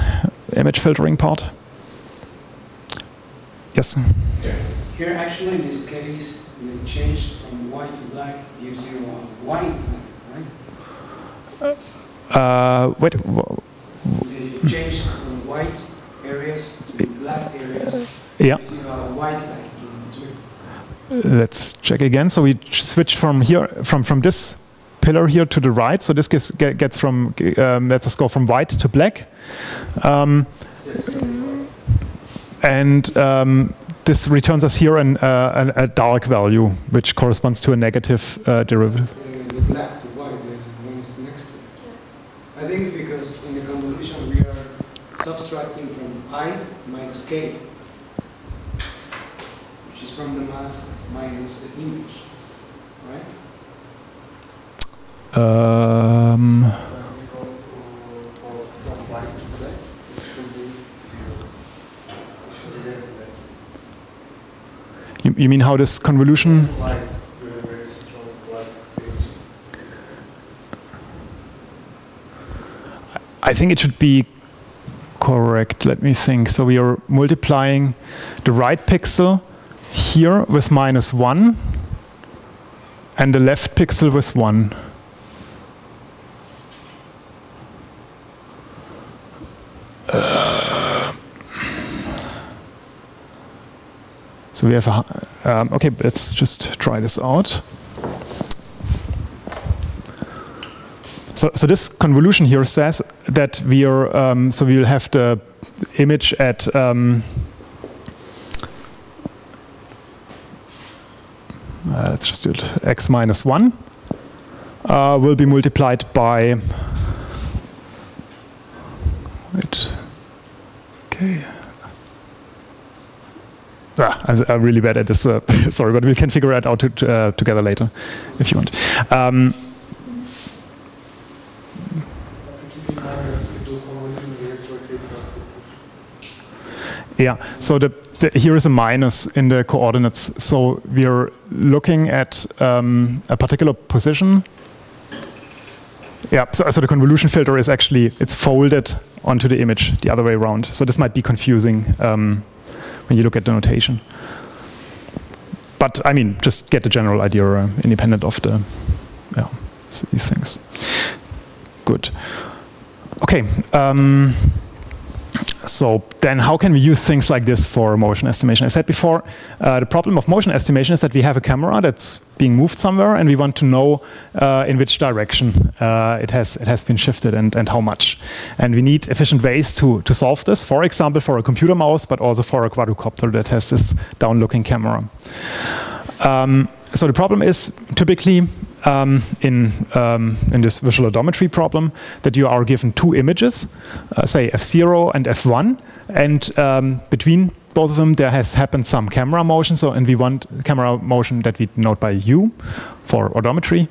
image filtering part? Yes. Yeah. Here, actually, in this case, you change from white to black gives you a white right? Uh, wait. You change from white areas to black areas. Yeah. Gives you a white line let's check again. So we switch from here, from, from this pillar here to the right. So this gets, gets from, um, let's just go from white to black. Um, and um, this returns us here an, uh, a, a, dark value, which corresponds to a negative uh, derivative. Uh, black to white, next to it. I think it's because in the convolution we are subtracting from i minus k, which is from the mask minus the image, right? Um, You, you mean how this convolution? I think it should be correct. Let me think. So we are multiplying the right pixel here with minus 1 and the left pixel with 1. Uh, So we have a, um, okay, let's just try this out. So, so this convolution here says that we are, um, so we will have the image at um, uh, let's just do it, x minus 1 uh, will be multiplied by, wait, okay. Ah, I'm really bad at this. Uh, [laughs] sorry, but we can figure it out to, uh, together later, if you want. Um, yeah, so the, the, here is a minus in the coordinates. So we are looking at um, a particular position. Yeah, so, so the convolution filter is actually, it's folded onto the image the other way around. So this might be confusing. Um, when you look at the notation. But I mean, just get the general idea uh, independent of the yeah, these things. Good. Okay. Um, so then how can we use things like this for motion estimation? I said before, uh, the problem of motion estimation is that we have a camera that's being moved somewhere and we want to know uh, in which direction uh, it, has, it has been shifted and, and how much. And we need efficient ways to, to solve this, for example, for a computer mouse, but also for a quadrocopter that has this down-looking camera. Um, so the problem is typically um, in, um, in this visual odometry problem that you are given two images, uh, say f0 and f1, and um, between both of them there has happened some camera motion, so and we want camera motion that we note by u for odometry,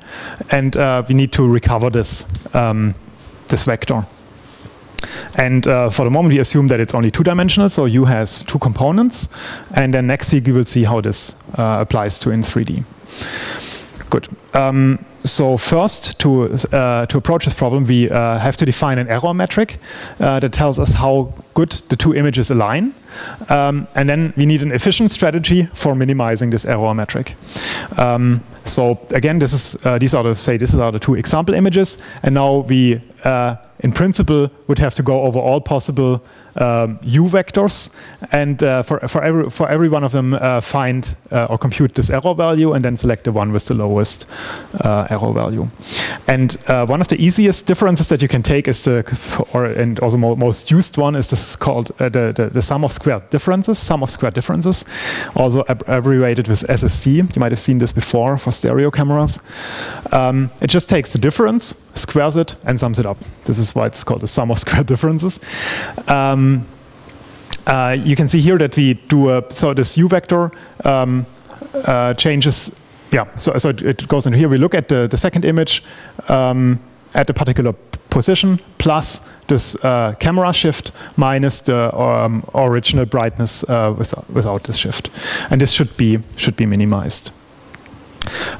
and uh, we need to recover this, um, this vector. And uh, for the moment, we assume that it's only two-dimensional, so U has two components. And then next week, we will see how this uh, applies to in 3D. Good. Um, so first, to, uh, to approach this problem, we uh, have to define an error metric uh, that tells us how good the two images align. Um, and then we need an efficient strategy for minimizing this error metric. Um, so again, this is, uh, these are the, say, this are the two example images. And now we, uh, in principle, would have to go over all possible um, U vectors, and uh, for, for, every, for every one of them uh, find uh, or compute this error value, and then select the one with the lowest uh, error value. And uh, one of the easiest differences that you can take is the, or and also mo most used one is this called uh, the, the, the, sum of squared differences, sum of squared differences, also ab abbreviated with SSD. You might have seen this before for stereo cameras. Um, it just takes the difference, squares it, and sums it up. This is why it's called the sum of squared [laughs] differences. Um, uh, you can see here that we do a, so this u vector um, uh, changes, yeah, so, so it goes in here. We look at the, the second image um, at a particular position plus this uh, camera shift minus the um, original brightness uh, without, without this shift. And this should be, should be minimized.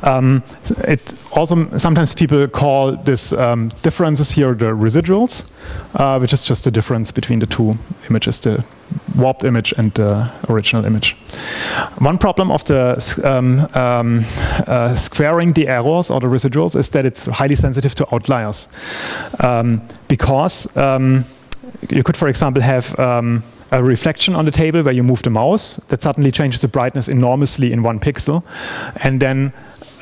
Um, it also sometimes people call this um, differences here the residuals, uh, which is just the difference between the two images, the warped image and the original image. One problem of the um, um, uh, squaring the errors or the residuals is that it's highly sensitive to outliers, um, because um, you could, for example, have a reflection on the table where you move the mouse that suddenly changes the brightness enormously in one pixel. And then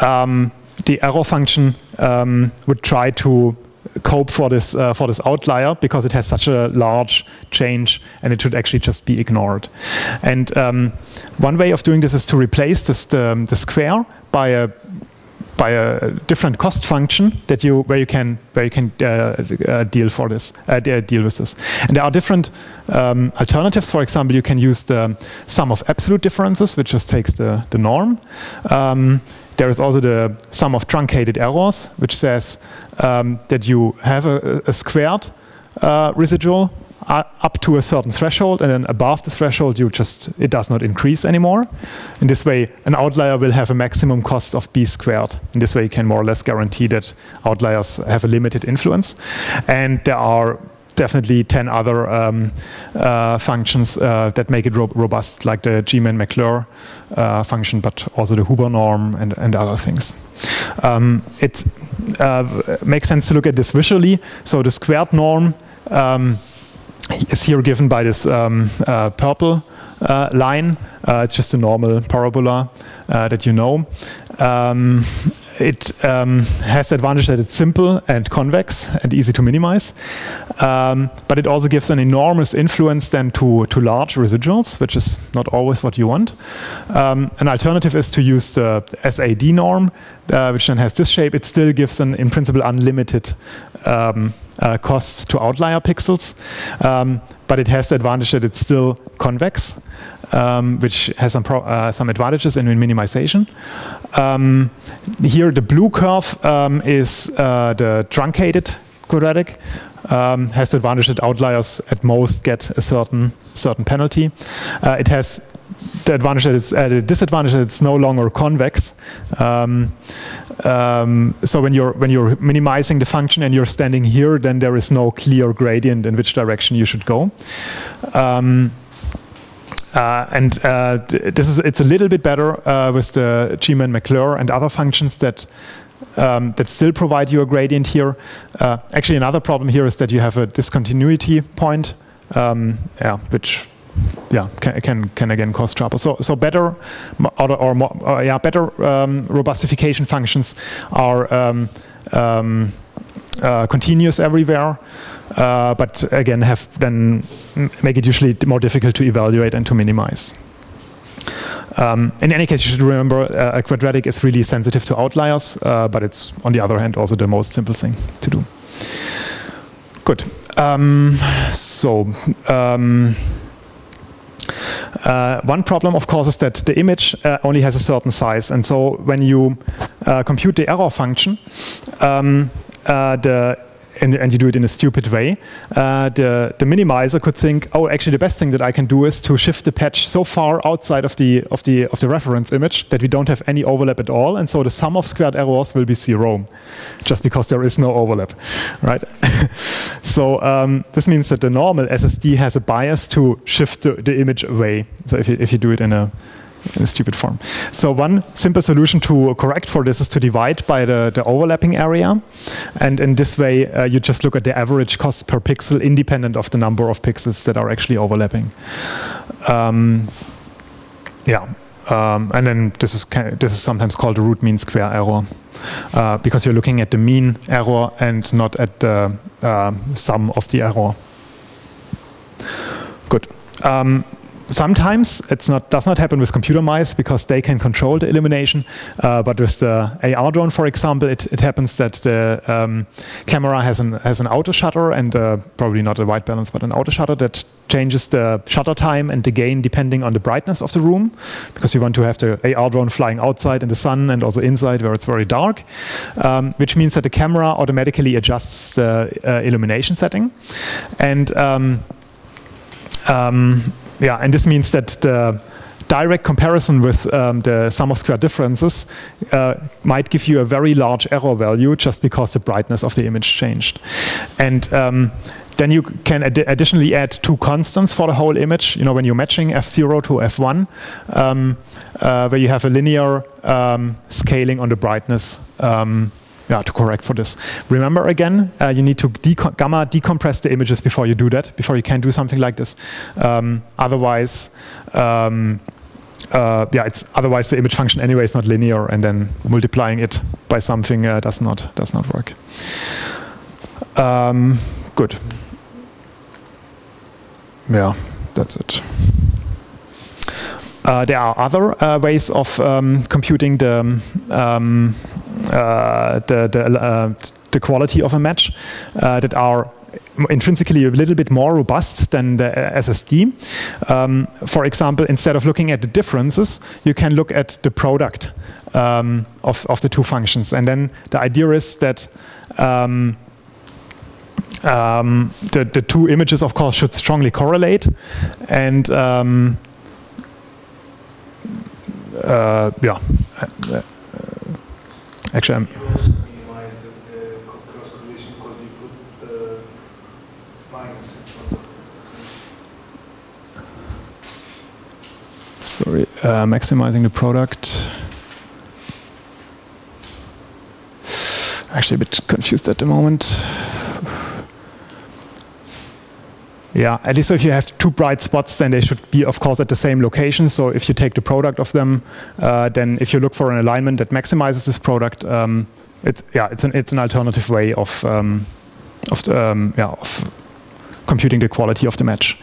um, the error function um, would try to cope for this uh, for this outlier because it has such a large change and it should actually just be ignored. And um, one way of doing this is to replace this the, the square by a by a different cost function that you where you can where you can uh, uh, deal for this uh, deal with this. And there are different um, alternatives. For example, you can use the sum of absolute differences, which just takes the the norm. Um, there is also the sum of truncated errors, which says um, that you have a, a squared uh, residual up to a certain threshold, and then above the threshold, you just it does not increase anymore. In this way, an outlier will have a maximum cost of b squared. In this way, you can more or less guarantee that outliers have a limited influence. And there are definitely 10 other um, uh, functions uh, that make it ro robust, like the Geman-McClure uh, function, but also the Huber norm and, and other things. Um, it uh, makes sense to look at this visually. So the squared norm um, is here given by this um, uh, purple uh, line. it's just a normal parabola that you know. Um, it um, has the advantage that it's simple and convex and easy to minimize. Um, but it also gives an enormous influence then to, to large residuals, which is not always what you want. Um, an alternative is to use the SAD norm, uh, which then has this shape. It still gives an, in principle, unlimited um, uh, costs to outlier pixels. Um, but it has the advantage that it's still convex, um, which has some, uh, some advantages in minimization. Um, here the blue curve um, is uh, the truncated quadratic, um, has the advantage that outliers at most get a certain certain penalty. Uh, it has the advantage that it's uh, the disadvantage that it's no longer convex. Um, um, so when you're when you're minimizing the function and you're standing here, then there is no clear gradient in which direction you should go. Um, uh, and uh, this is it's a little bit better uh, with the Geman-McClure and other functions that um, that still provide you a gradient here. Uh, actually, another problem here is that you have a discontinuity point, um, yeah, which yeah can, can, can again cause trouble. So so better or, or more, uh, yeah better um, robustification functions are um, um, uh, continuous everywhere. Uh, but again, have then make it usually more difficult to evaluate and to minimize. Um, in any case, you should remember uh, a quadratic is really sensitive to outliers, uh, but it's on the other hand also the most simple thing to do. Good. Um, so. Uh, one problem, of course, is that the image uh, only has a certain size. And so when you uh, compute the error function, um, uh, the and, and, you do it in a stupid way, uh, the, the minimizer could think, oh, actually the best thing that I can do is to shift the patch so far outside of the, of the, of the reference image that we don't have any overlap at all. And so the sum of squared errors will be zero, just because there is no overlap, right? [laughs] so um, this means that the normal SSD has a bias to shift the, the image away. So if you, if you do it in a in a stupid form. So one simple solution to correct for this is to divide by the, the overlapping area. And in this way, uh, you just look at the average cost per pixel independent of the number of pixels that are actually overlapping. Um, yeah. Um, and then this is this is sometimes called the root mean square error, uh, because you're looking at the mean error and not at the uh, sum of the error. Good. Um, sometimes it not does not happen with computer mice because they can control the illumination. Uh, but with the AR drone, for example, it, it happens that the um, camera has an has an auto shutter and uh, probably not a white balance, but an auto shutter that changes the shutter time and the gain depending on the brightness of the room, because you want to have the AR drone flying outside in the sun and also inside where it's very dark, um, which means that the camera automatically adjusts the uh, illumination setting, and um, um, yeah, and this means that the direct comparison with um, the sum of square differences uh, might give you a very large error value just because the brightness of the image changed. And um, then you can ad additionally add two constants for the whole image. You know, when you're matching f0 to f1, um, uh, where you have a linear um, scaling on the brightness um, yeah, to correct for this. Remember again, uh, you need to deco gamma decompress the images before you do that, before you can do something like this. Um, otherwise, um, uh, yeah, it's otherwise the image function anyway is not linear, and then multiplying it by something uh, does not does not work. Um, good. Yeah, that's it. Uh, there are other uh, ways of um, computing the um, uh, the the, uh, the, quality of a match uh, that are intrinsically a little bit more robust than the SSD. Um, for example, instead of looking at the differences, you can look at the product um, of, of the two functions. And then the idea is that um, um the, the two images, of course, should strongly correlate. And um, uh, yeah, uh, actually, I'm sorry, uh, maximizing the product. Actually, a bit confused at the moment. Yeah, at least if you have two bright spots, then they should be, of course, at the same location. So if you take the product of them, uh, then if you look for an alignment that maximizes this product, um, it's yeah, it's an it's an alternative way of um, of um, yeah of computing the quality of the match.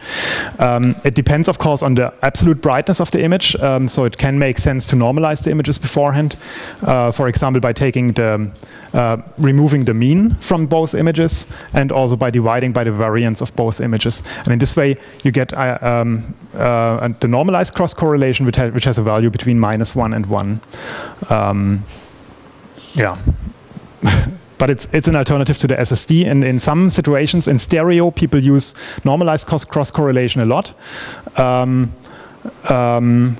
Um, it depends, of course, on the absolute brightness of the image. Um, so it can make sense to normalize the images beforehand. Uh, for example, by taking the, uh, removing the mean from both images and also by dividing by the variance of both images. And in this way, you get uh, um, uh, the normalized cross correlation, which, ha which, has a value between minus one and one. Um, yeah. [laughs] but it's it's an alternative to the SSD. And in some situations, in stereo, people use normalized cross correlation a lot. Um, um,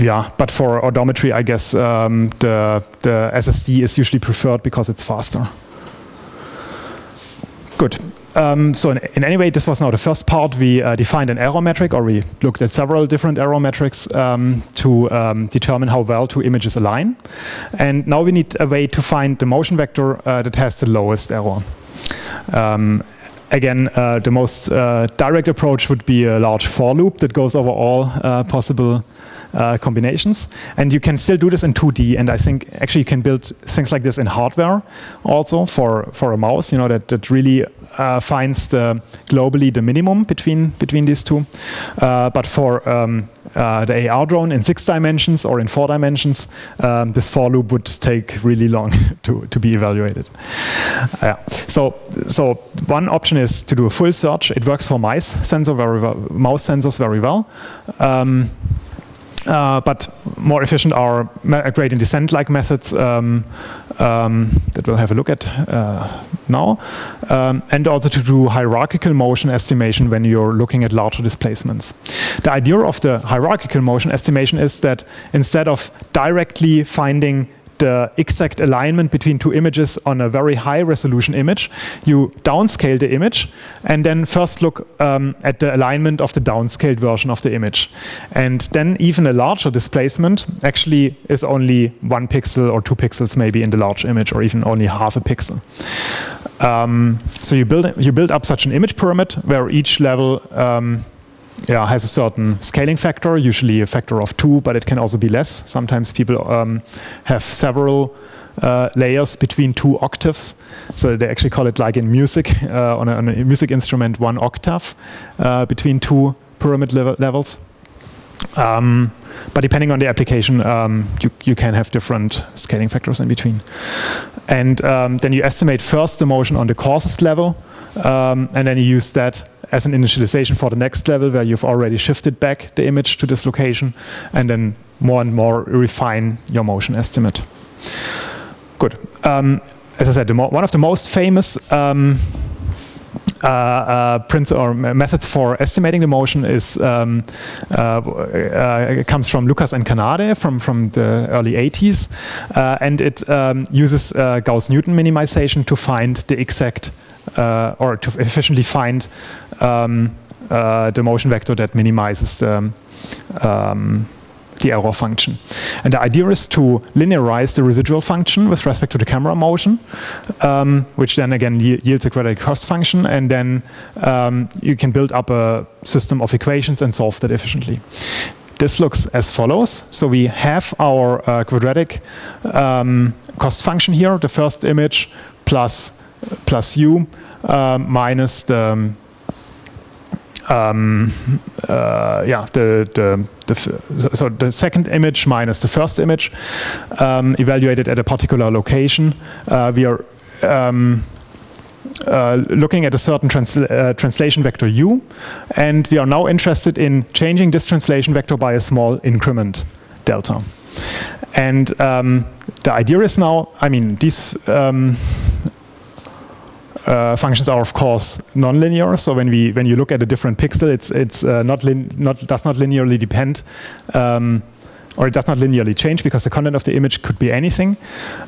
yeah, but for odometry, I guess um, the the SSD is usually preferred because it's faster. Good. Um, so in, in, any way, this was now the first part. We uh, defined an error metric, or we looked at several different error metrics um, to um, determine how well two images align. And now we need a way to find the motion vector uh, that has the lowest error. Um, again, uh, the most uh, direct approach would be a large for loop that goes over all uh, possible uh, combinations. And you can still do this in 2D. And I think actually you can build things like this in hardware also for, for a mouse, you know, that, that really uh, finds the globally the minimum between between these two. Uh, but for um, uh, the AR drone in six dimensions or in four dimensions, um, this for loop would take really long [laughs] to, to be evaluated. yeah. So so one option is to do a full search. It works for mice sensor very well, mouse sensors very well. Um, uh, but more efficient are gradient descent-like methods um, um, that we'll have a look at uh, now, um, and also to do hierarchical motion estimation when you're looking at larger displacements. The idea of the hierarchical motion estimation is that instead of directly finding the exact alignment between two images on a very high resolution image, you downscale the image and then first look um, at the alignment of the downscaled version of the image. And then even a larger displacement actually is only one pixel or two pixels maybe in the large image or even only half a pixel. Um, so you build, you build up such an image pyramid where each level um, yeah, has a certain scaling factor, usually a factor of two, but it can also be less. Sometimes people um, have several uh, layers between two octaves. So they actually call it like in music, uh, on, a, on, a, music instrument, one octave uh, between two pyramid level levels. Um, but depending on the application, um, you, you can have different scaling factors in between. And um, then you estimate first the motion on the coarsest level, um, and then you use that as an initialization for the next level where you've already shifted back the image to this location and then more and more refine your motion estimate. Good. Um, as I said, one of the most famous um, uh, uh, or methods for estimating the motion is um, uh, uh comes from Lucas and Kanade from from the early 80s, uh, and it um, uses uh, Gauss-Newton minimization to find the exact or to efficiently find um, uh, the motion vector that minimizes the, um, the error function. And the idea is to linearize the residual function with respect to the camera motion, um, which then again yields a quadratic cost function, and then um, you can build up a system of equations and solve that efficiently. This looks as follows. So we have our uh, quadratic um, cost function here, the first image plus, plus u uh, minus the um, uh, yeah, the, the, the, so the second image minus the first image um, evaluated at a particular location. Uh, we are um, uh, looking at a certain uh, translation vector u, and we are now interested in changing this translation vector by a small increment delta. And um, the idea is now, I mean, these um, uh, functions are of course nonlinear. So when we when you look at a different pixel, it's it's uh, not not does not linearly depend. Um, or it does not linearly change because the content of the image could be anything.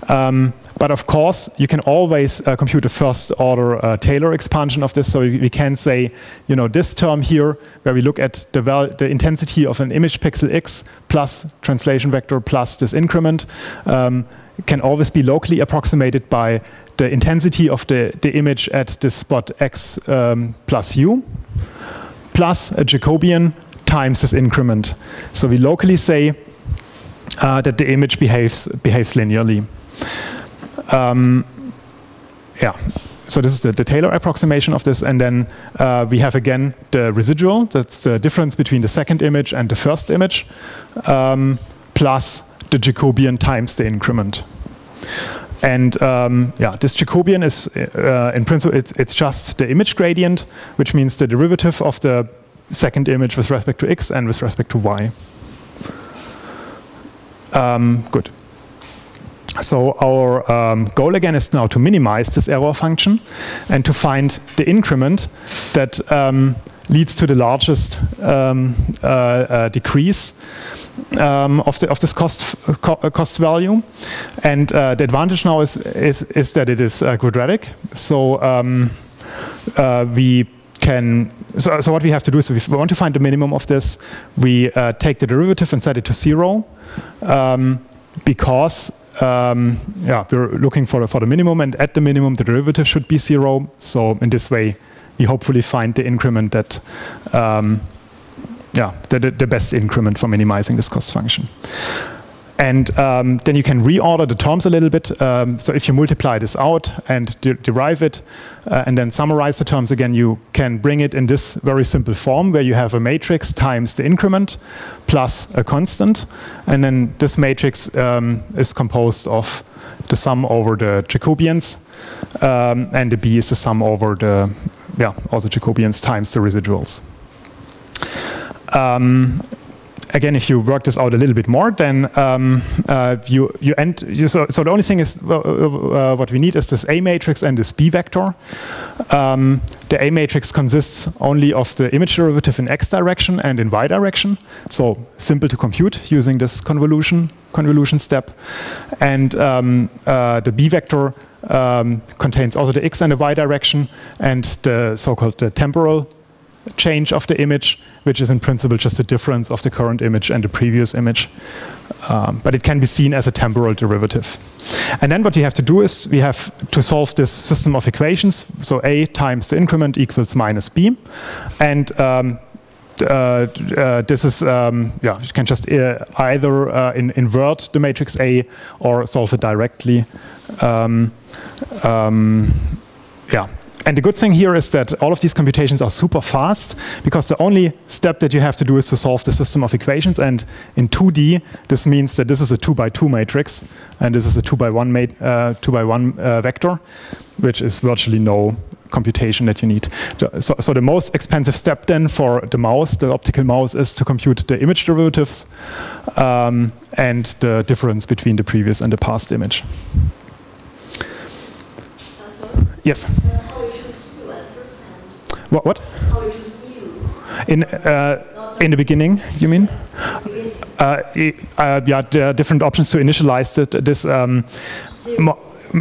Um, but of course, you can always uh, compute a first order uh, Taylor expansion of this. So we, we, can say, you know, this term here, where we look at the, the intensity of an image pixel x plus translation vector plus this increment, um, can always be locally approximated by the intensity of the, the image at the spot x um, plus u plus a Jacobian times this increment. So we locally say uh, that the image behaves behaves linearly. Um, yeah. So this is the, the, Taylor approximation of this, and then uh, we have again the residual. That's the difference between the second image and the first image, um, plus the Jacobian times the increment. And um, yeah, this Jacobian is, uh, in principle, it's, it's just the image gradient, which means the derivative of the second image with respect to x and with respect to y. Um, good. So our um, goal again is now to minimize this error function and to find the increment that um, leads to the largest um, uh, uh, decrease um, of, the, of this cost co cost value. And uh, the advantage now is, is, is that it is uh, quadratic. So um, uh, we can, so, so, what we have to do is if we want to find the minimum of this, we uh, take the derivative and set it to zero um, because um, yeah, we're looking for the, for the minimum and at the minimum the derivative should be zero. So in this way, we hopefully find the increment that um, yeah, the, the best increment for minimizing this cost function. And um, then you can reorder the terms a little bit. Um, so if you multiply this out and de derive it, uh, and then summarize the terms again, you can bring it in this very simple form where you have a matrix times the increment plus a constant. And then this matrix um, is composed of the sum over the Jacobians, um, and the B is the sum over the, yeah, also Jacobians times the residuals. Um, again, if you work this out a little bit more, then um, uh, you you end. You, so, so the only thing is uh, uh, what we need is this A matrix and this B vector. Um, the A matrix consists only of the image derivative in x direction and in y direction. So simple to compute using this convolution convolution step. And um, uh, the B vector um, contains also the x and the y direction and the so-called temporal change of the image, which is in principle just the difference of the current image and the previous image. Um, but it can be seen as a temporal derivative. And then what you have to do is we have to solve this system of equations. So A times the increment equals minus B. And um, uh, uh, this is, um, yeah, you can just uh, either uh, in, invert the matrix A or solve it directly. Um, um, yeah, and the good thing here is that all of these computations are super fast because the only step that you have to do is to solve the system of equations. And in 2D, this means that this is a 2 by 2 matrix and this is a 2 by 1, uh, two by one uh, vector, which is virtually no computation that you need. So, so, the most expensive step then for the mouse, the optical mouse, is to compute the image derivatives um, and the difference between the previous and the past image. Uh, yes? What? what? In uh, in the beginning, you mean? Uh, uh, yeah, there are different options to initialize it, this. Um,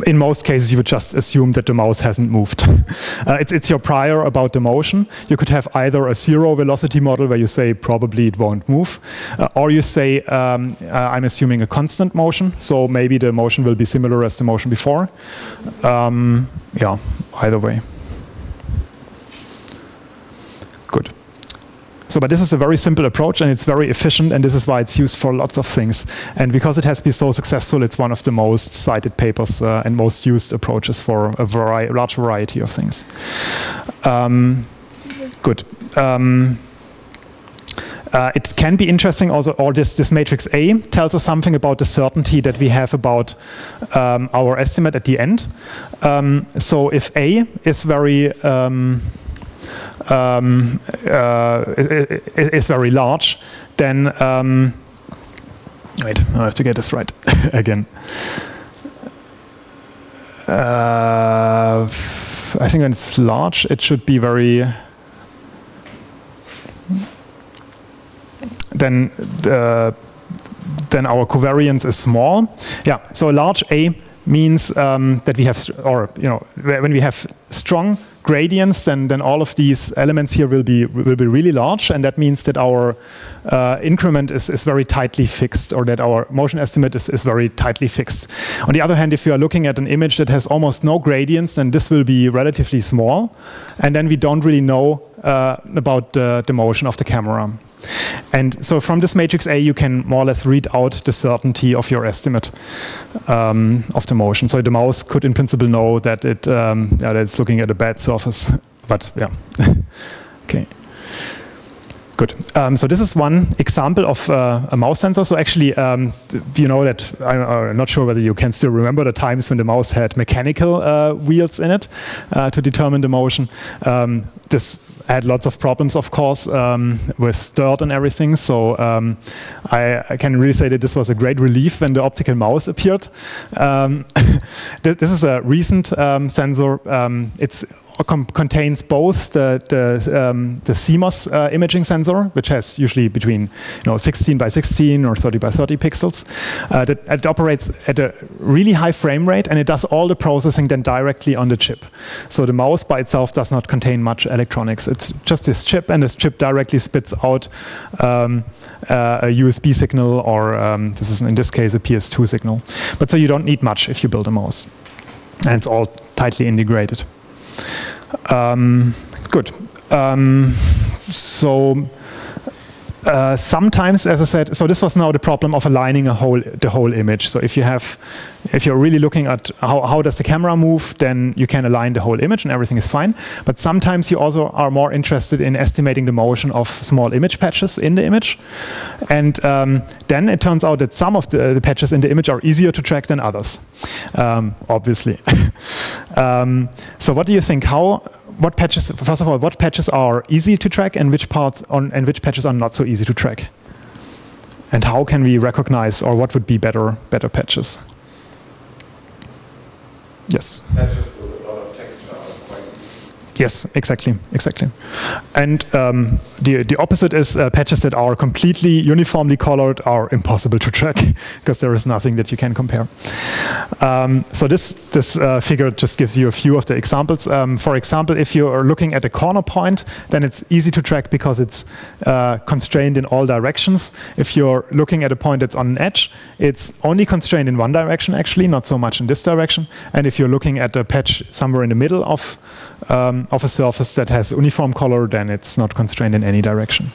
in most cases, you would just assume that the mouse hasn't moved. [laughs] uh, it's, it's your prior about the motion. You could have either a zero velocity model where you say probably it won't move, uh, or you say um, uh, I'm assuming a constant motion, so maybe the motion will be similar as the motion before. Um, yeah, either way. So, but this is a very simple approach and it's very efficient and this is why it's used for lots of things. And because it has been so successful, it's one of the most cited papers uh, and most used approaches for a vari large variety of things. Um, good. Um, uh, it can be interesting also, or this, this matrix A tells us something about the certainty that we have about um, our estimate at the end. Um, so if A is very um, um, uh, is, very large, then um, wait, I have to get this right [laughs] again. Uh, I think when it's large, it should be very. Then the, then our covariance is small. Yeah, so a large A means um, that we have, or you know, when we have strong gradients, then, then all of these elements here will be, will be really large. And that means that our uh, increment is, is very tightly fixed or that our motion estimate is, is very tightly fixed. On the other hand, if you are looking at an image that has almost no gradients, then this will be relatively small. And then we don't really know uh, about the, the motion of the camera. And so from this matrix A, you can more or less read out the certainty of your estimate um, of the motion. So the mouse could in principle know that, it, um, yeah, that it's looking at a bad surface. But yeah, [laughs] okay. Good. Um, so this is one example of uh, a mouse sensor. So actually, um, you know that I'm, not sure whether you can still remember the times when the mouse had mechanical uh, wheels in it uh, to determine the motion. Um, this had lots of problems, of course, um, with dirt and everything. So um, I, I, can really say that this was a great relief when the optical mouse appeared. Um, [laughs] this is a recent sensor. it's contains both the the, um, the CMOS uh, imaging sensor, which has usually between you know 16 by 16 or 30 by 30 pixels. Uh, that it operates at a really high frame rate, and it does all the processing then directly on the chip. So the mouse by itself does not contain much electronics. It's just this chip, and this chip directly spits out. Um, uh, a USB signal, or um, this is in this case a PS2 signal. But so you don't need much if you build a mouse, and it's all tightly integrated. Um, good. Um, so uh, sometimes, as I said, so this was now the problem of aligning a whole the whole image. So if you have, if you're really looking at how, how does the camera move, then you can align the whole image and everything is fine. But sometimes you also are more interested in estimating the motion of small image patches in the image, and um, then it turns out that some of the, the, patches in the image are easier to track than others, um, obviously. [laughs] um, so what do you think? How what patches, first of all, what patches are easy to track and which parts on, and which patches are not so easy to track? And how can we recognize, or what would be better, better patches? Yes. Yes, exactly, exactly. And um, the the opposite is uh, patches that are completely uniformly colored are impossible to track [laughs] because there is nothing that you can compare. Um, so this this uh, figure just gives you a few of the examples. Um, for example, if you are looking at a corner point, then it's easy to track because it's uh, constrained in all directions. If you're looking at a point that's on an edge, it's only constrained in one direction actually, not so much in this direction. And if you're looking at a patch somewhere in the middle of um, of a surface that has uniform color, then it's not constrained in any direction.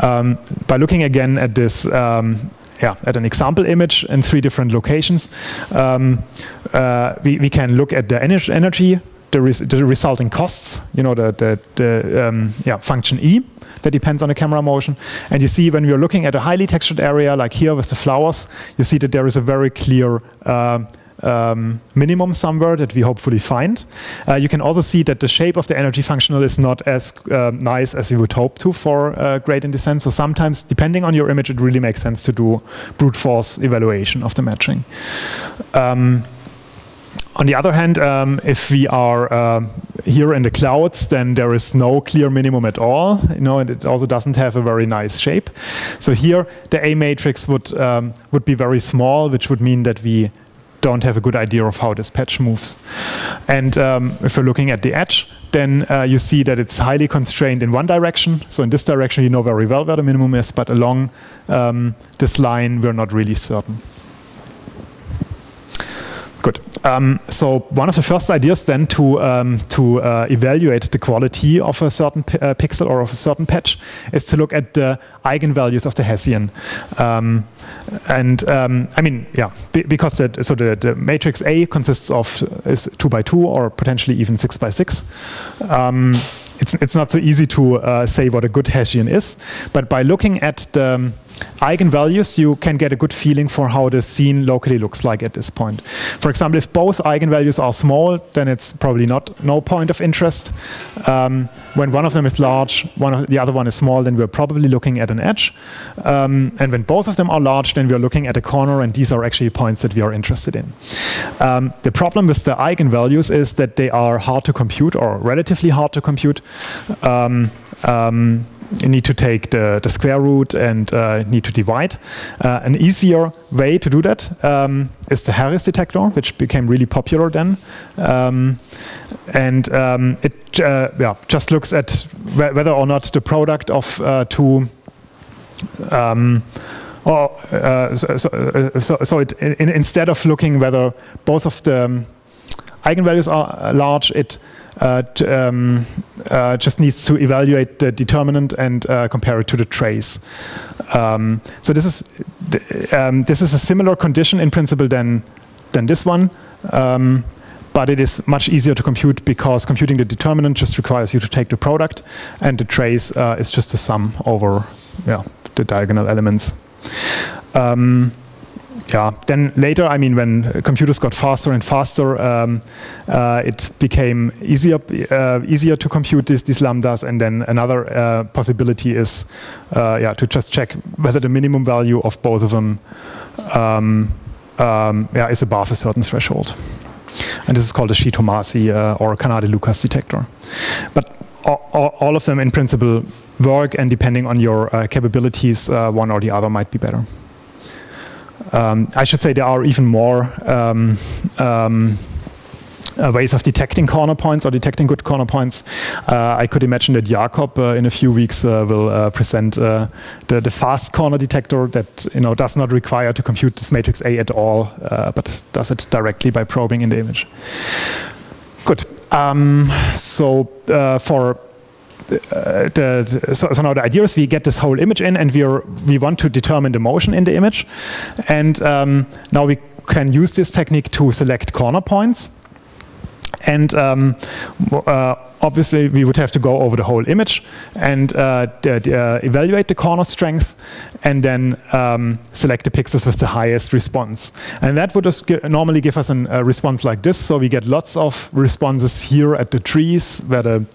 Um, by looking again at this, um, yeah, at an example image in three different locations, um, uh, we, we can look at the ener energy, the, res the, resulting costs, you know, the, the, the um, yeah, function E, that depends on the camera motion. And you see when we are looking at a highly textured area, like here with the flowers, you see that there is a very clear uh, um, minimum somewhere that we hopefully find. Uh, you can also see that the shape of the energy functional is not as uh, nice as you would hope to for uh, gradient descent. So sometimes, depending on your image, it really makes sense to do brute force evaluation of the matching. Um, on the other hand, um, if we are uh, here in the clouds, then there is no clear minimum at all. You know, and it also doesn't have a very nice shape. So here, the A matrix would um, would be very small, which would mean that we don't have a good idea of how this patch moves. And um, if you're looking at the edge, then uh, you see that it's highly constrained in one direction. So in this direction, you know very well where the minimum is, but along um, this line, we're not really certain. Good. Um, so one of the first ideas then to um, to uh, evaluate the quality of a certain uh, pixel or of a certain patch is to look at the eigenvalues of the Hessian. Um, and um, I mean, yeah, because the, so the, the, matrix A consists of is two by two or potentially even six by six. Um, it's it's not so easy to uh, say what a good Hessian is, but by looking at the eigenvalues, you can get a good feeling for how the scene locally looks like at this point. For example, if both eigenvalues are small, then it's probably not no point of interest. Um, when one of them is large, one of the other one is small, then we're probably looking at an edge. Um, and when both of them are large, then we're looking at a corner, and these are actually points that we are interested in. Um, the problem with the eigenvalues is that they are hard to compute, or relatively hard to compute. You need to take the, the square root and uh, need to divide. Uh, an easier way to do that um, is the Harris detector, which became really popular then. Um, and um, it uh, yeah, just looks at whether or not the product of uh, two um, or uh, so, so, uh, so, so it, in, instead of looking whether both of the um, eigenvalues are large, it um, uh, just needs to evaluate the determinant and uh, compare it to the trace. Um, so this is um, this is a similar condition in principle than than this one. Um, but it is much easier to compute because computing the determinant just requires you to take the product, and the trace uh, is just a sum over yeah, the diagonal elements. Um, yeah, then later, I mean, when computers got faster and faster, um, uh, it became easier uh, easier to compute these, these lambdas. And then another uh, possibility is, uh, yeah, to just check whether the minimum value of both of them, um, um, yeah, is above a certain threshold. And this is called a Shi-Tomasi uh, or Kanade-Lucas detector. But all, all, of them, in principle, work, and depending on your uh, capabilities, one or the other might be better. Um, I should say there are even more um, um, uh, ways of detecting corner points or detecting good corner points. Uh, I could imagine that Jakob uh, in a few weeks uh, will uh, present uh, the, the, fast corner detector that you know does not require to compute this matrix A at all, but does it directly by probing in the image. Good. Um, so for uh, the, so, so, now the idea is we get this whole image in and we we want to determine the motion in the image. And um, now we can use this technique to select corner points. And um, uh, obviously, we would have to go over the whole image and uh, uh, evaluate the corner strength and then um, select the pixels with the highest response. And that would just normally give us an, a response like this. So we get lots of responses here at the trees where the,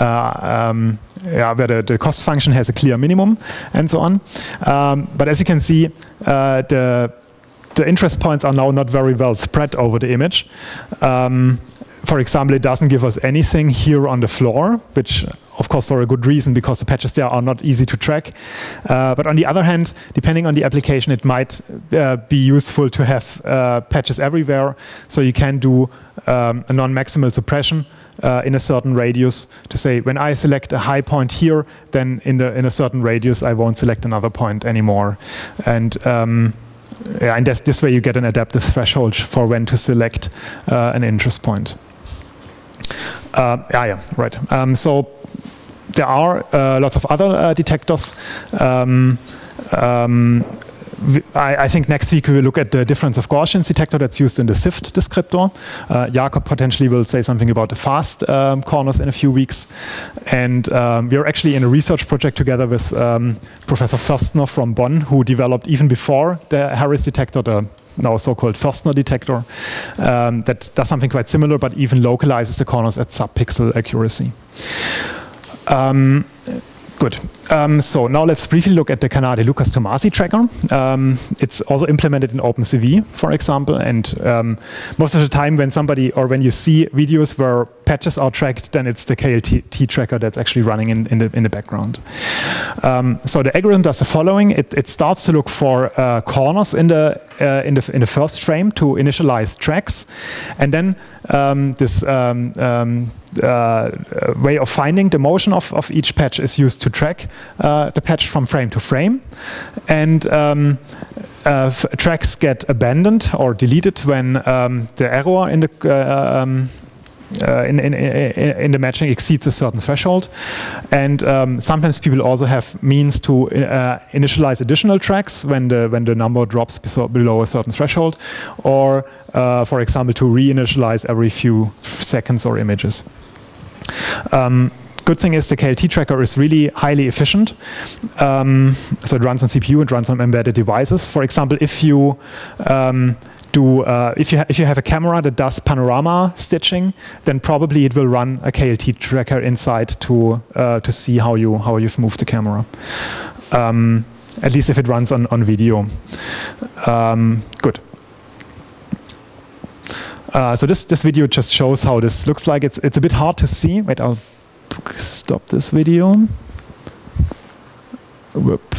uh, um, yeah, where the, the, cost function has a clear minimum and so on. Um, but as you can see, uh, the the interest points are now not very well spread over the image. Um, for example, it doesn't give us anything here on the floor, which of course for a good reason because the patches there are not easy to track. Uh, but on the other hand, depending on the application, it might uh, be useful to have uh, patches everywhere. So you can do um, a non-maximal suppression uh, in a certain radius to say when I select a high point here, then in, the, in a certain radius I won't select another point anymore. And um, yeah, and this way you get an adaptive threshold for when to select uh, an interest point. Uh, yeah, yeah, right. Um, so there are uh, lots of other uh, detectors. Um, um, I, I, think next week we will look at the difference of Gaussians detector that's used in the SIFT descriptor. Uh, Jakob potentially will say something about the fast um, corners in a few weeks. And um, we're actually in a research project together with um, Professor Förstner from Bonn, who developed even before the Harris detector, the now so-called Förstner detector, um, that does something quite similar, but even localizes the corners at sub-pixel accuracy. Um, Good. Um, so now let's briefly look at the Kanade Lucas Tomasi tracker. Um, it's also implemented in OpenCV, for example. And um, most of the time when somebody or when you see videos where patches are tracked, then it's the KLT tracker that's actually running in, in the in the background. Um, so the algorithm does the following: it, it starts to look for uh, corners in the uh, in the in the first frame to initialize tracks, and then um, this um, um uh, way of finding the motion of, of each patch is used to track uh, the patch from frame to frame, and um, uh, tracks get abandoned or deleted when um, the error in the uh, in, in, in, the matching exceeds a certain threshold. And um, sometimes people also have means to uh, initialize additional tracks when the, when the number drops below a certain threshold, or, uh, for example, to reinitialize every few seconds or images. Um, good thing is the KLT tracker is really highly efficient. Um, so it runs on CPU, it runs on embedded devices. For example, if you um, do uh, if you if you have a camera that does panorama stitching, then probably it will run a KLT tracker inside to uh, to see how you how you've moved the camera. Um, at least if it runs on on video. Um, good. Uh, so this this video just shows how this looks like. It's it's a bit hard to see. Wait, I'll stop this video. Whoop.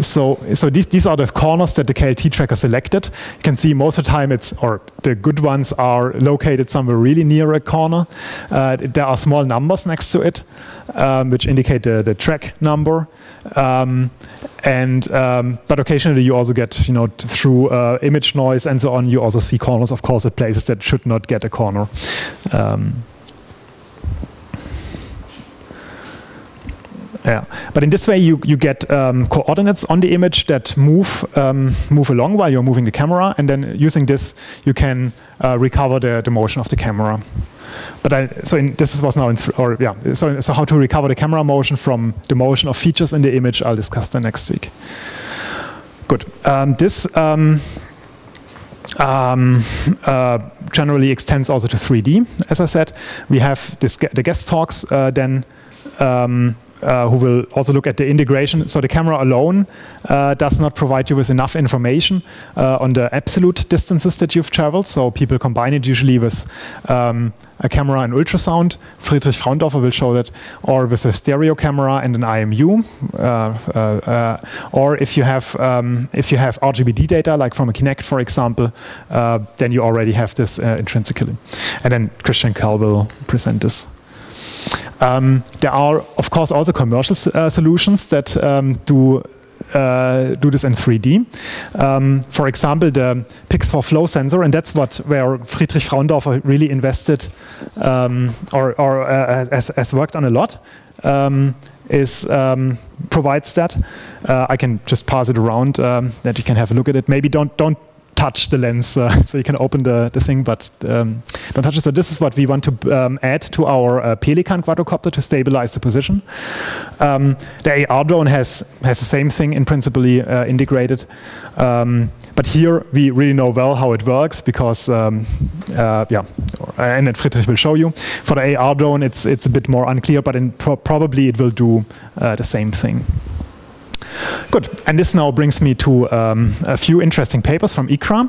So, so these, these are the corners that the KLT tracker selected. You can see most of the time it's, or the good ones are located somewhere really near a corner. Uh, there are small numbers next to it, um, which indicate the, the track number. Um, and um, but occasionally you also get, you know, through uh, image noise and so on, you also see corners, of course, at places that should not get a corner. Um, Yeah, but in this way you you get um, coordinates on the image that move um, move along while you're moving the camera, and then using this you can uh, recover the the motion of the camera. But I, so in, this was now in, or yeah, so so how to recover the camera motion from the motion of features in the image? I'll discuss that next week. Good. Um, this. Um, um, uh, generally extends also to 3D. As I said, we have this, the guest talks uh, then um, uh, who will also look at the integration. So the camera alone uh, does not provide you with enough information uh, on the absolute distances that you've traveled. So people combine it usually with um, a camera and ultrasound. Friedrich Fraundorfer will show that, or with a stereo camera and an IMU, uh, uh, uh, or if you have um, if you have RGBD data, like from a Kinect, for example, then you already have this intrinsically. And then Christian Kerl will present this. Um, there are, of course, also commercial uh, solutions that um, do uh, do this in 3D. Um, for example, the PX4Flow sensor, and that's what where Friedrich Fraundorfer really invested um, or, or uh, has, has, worked on a lot. Um, is um, provides that. Uh, I can just pass it around um, that you can have a look at it. Maybe don't don't touch the lens uh, [laughs] so you can open the, the thing, but um, don't touch it. So this is what we want to um, add to our uh, Pelican quadrocopter to stabilize the position. Um, the AR drone has, has the same thing in principally uh, integrated. Um, but here we really know well how it works because, um, uh, yeah, and then Friedrich will show you. For the AR drone, it's, it's a bit more unclear, but pro probably it will do uh, the same thing. Good, and this now brings me to um, a few interesting papers from ICRA.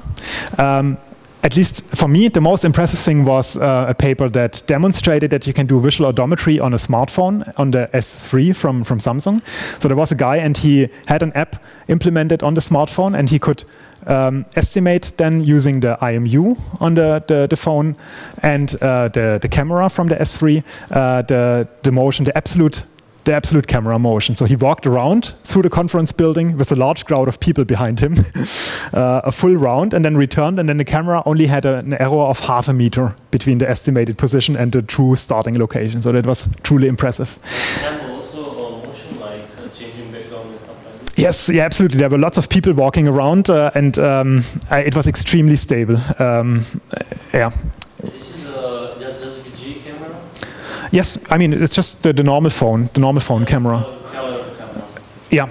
Um, at least for me, the most impressive thing was uh, a paper that demonstrated that you can do visual odometry on a smartphone, on the S3 from, from Samsung. So there was a guy and he had an app implemented on the smartphone and he could um, estimate then using the IMU on the, the, the phone and uh, the, the camera from the S3, uh, the, the motion, the absolute the absolute camera motion. So he walked around through the conference building with a large crowd of people behind him, [laughs] uh, a full round, and then returned. And then the camera only had a, an error of half a meter between the estimated position and the true starting location. So that was truly impressive. Yes, yeah, absolutely. There were lots of people walking around, uh, and um, it was extremely stable. Um, yeah. This is a Yes, I mean it's just the, the normal phone, the normal phone camera. Yeah.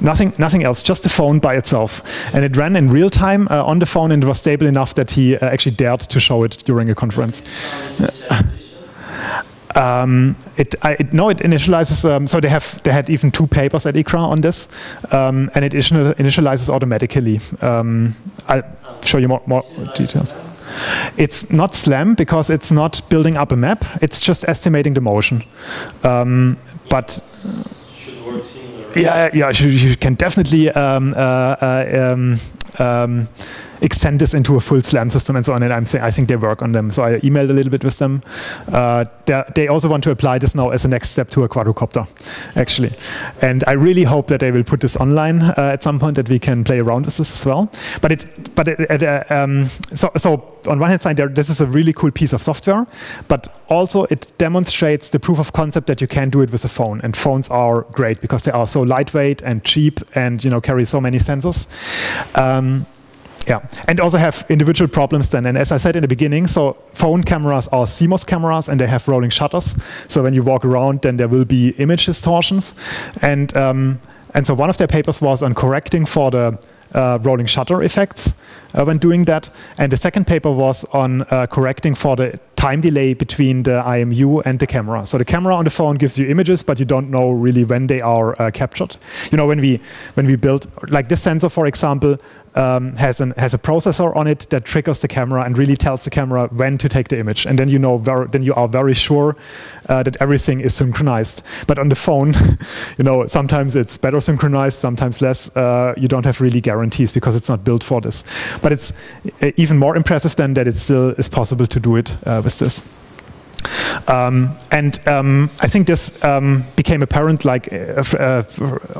Nothing, nothing else, just the phone by itself. And it ran in real time uh, on the phone and was stable enough that he uh, actually dared to show it during a conference. [laughs] Um, it, I, it, no, it initializes. Um, so they have they had even two papers at ICRA on this, um, and it initializes automatically. Um, I'll show you more, more details. It's not SLAM because it's not building up a map. It's just estimating the motion. Um, but should work Yeah, yeah, you, you can definitely um, uh, uh, um, um, extend this into a full SLAM system and so on. And I'm saying I think they work on them. So I emailed a little bit with them. Uh, they also want to apply this now as a next step to a quadrocopter, actually. And I really hope that they will put this online uh, at some point that we can play around with this as well. But it, but it, uh, um, so so on one hand side, there, this is a really cool piece of software, but also it demonstrates the proof of concept that you can do it with a phone. And phones are great because they are so lightweight and cheap and you know carry so many sensors. Um, yeah, and also have individual problems then. And as I said in the beginning, so phone cameras are CMOS cameras and they have rolling shutters. So when you walk around, then there will be image distortions. And, um, and so one of their papers was on correcting for the uh, rolling shutter effects uh, when doing that. And the second paper was on uh, correcting for the time delay between the IMU and the camera. So the camera on the phone gives you images, but you don't know really when they are uh, captured. You know, when we when we build like this sensor, for example, um, has an has a processor on it that triggers the camera and really tells the camera when to take the image, and then you know then you are very sure uh, that everything is synchronized. But on the phone, [laughs] you know, sometimes it's better synchronized, sometimes less. Uh, you don't have really guarantees because it's not built for this. But it's uh, even more impressive than that it still is possible to do it uh, with this. Um, and um, I think this um, became apparent, like, uh, uh,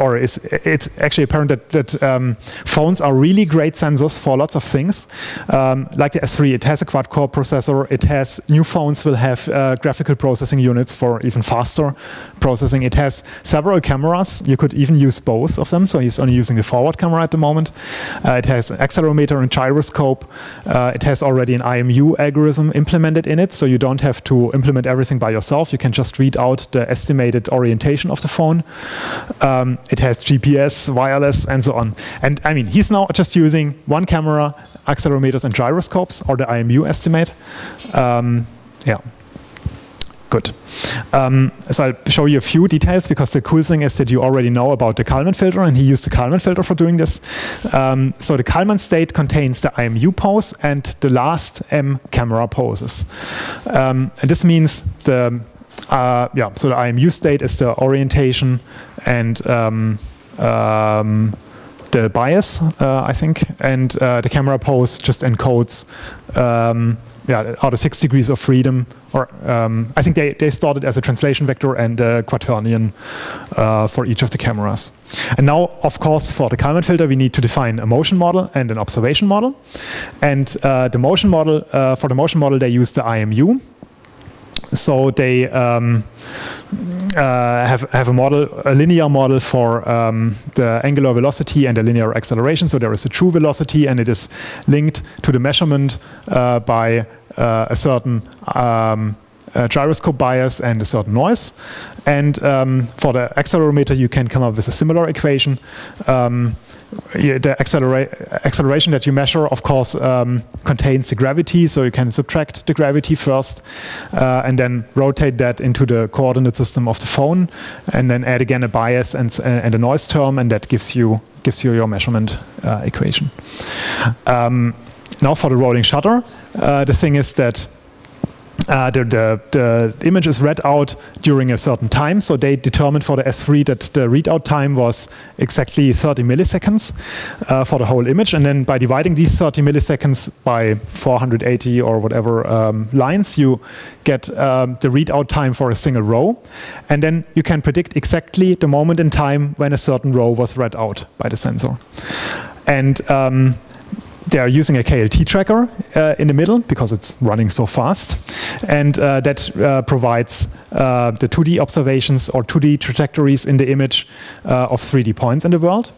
or is, it's actually apparent that, that um, phones are really great sensors for lots of things. Um, like the S3, it has a quad-core processor. It has new phones will have uh, graphical processing units for even faster processing. It has several cameras. You could even use both of them. So he's only using the forward camera at the moment. Uh, it has an accelerometer and gyroscope. Uh, it has already an IMU algorithm implemented in it, so you don't have to implement everything by yourself. You can just read out the estimated orientation of the phone. Um, it has GPS, wireless, and so on. And I mean, he's now just using one camera, accelerometers, and gyroscopes, or the IMU estimate. Um, yeah. Good. Um, so I'll show you a few details because the cool thing is that you already know about the Kalman filter and he used the Kalman filter for doing this. Um, so the Kalman state contains the IMU pose and the last M camera poses. Um, and this means the, uh, yeah, so the IMU state is the orientation and um, um, the bias, uh, I think, and uh, the camera pose just encodes um, yeah, are the six degrees of freedom, or um, I think they, they started as a translation vector and a quaternion uh, for each of the cameras. And now, of course, for the Kalman filter, we need to define a motion model and an observation model. And uh, the motion model, uh, for the motion model, they use the IMU. So they um, uh, have, have a model, a linear model for um, the angular velocity and the linear acceleration. So there is a true velocity and it is linked to the measurement uh, by uh, a certain um, gyroscope bias and a certain noise. And um, for the accelerometer, you can come up with a similar equation. Um, the accelera acceleration that you measure, of course, um, contains the gravity, so you can subtract the gravity first, uh, and then rotate that into the coordinate system of the phone, and then add again a bias and, and a noise term, and that gives you gives you your measurement uh, equation. Um, now for the rolling shutter, uh, the thing is that uh, the, the, the, image is read out during a certain time. So they determined for the S3 that the readout time was exactly 30 milliseconds uh, for the whole image. And then by dividing these 30 milliseconds by 480 or whatever um, lines, you get um, the readout time for a single row. And then you can predict exactly the moment in time when a certain row was read out by the sensor. And um, they are using a KLT tracker uh, in the middle because it's running so fast. And uh, that uh, provides uh, the 2D observations or 2D trajectories in the image uh, of 3D points in the world.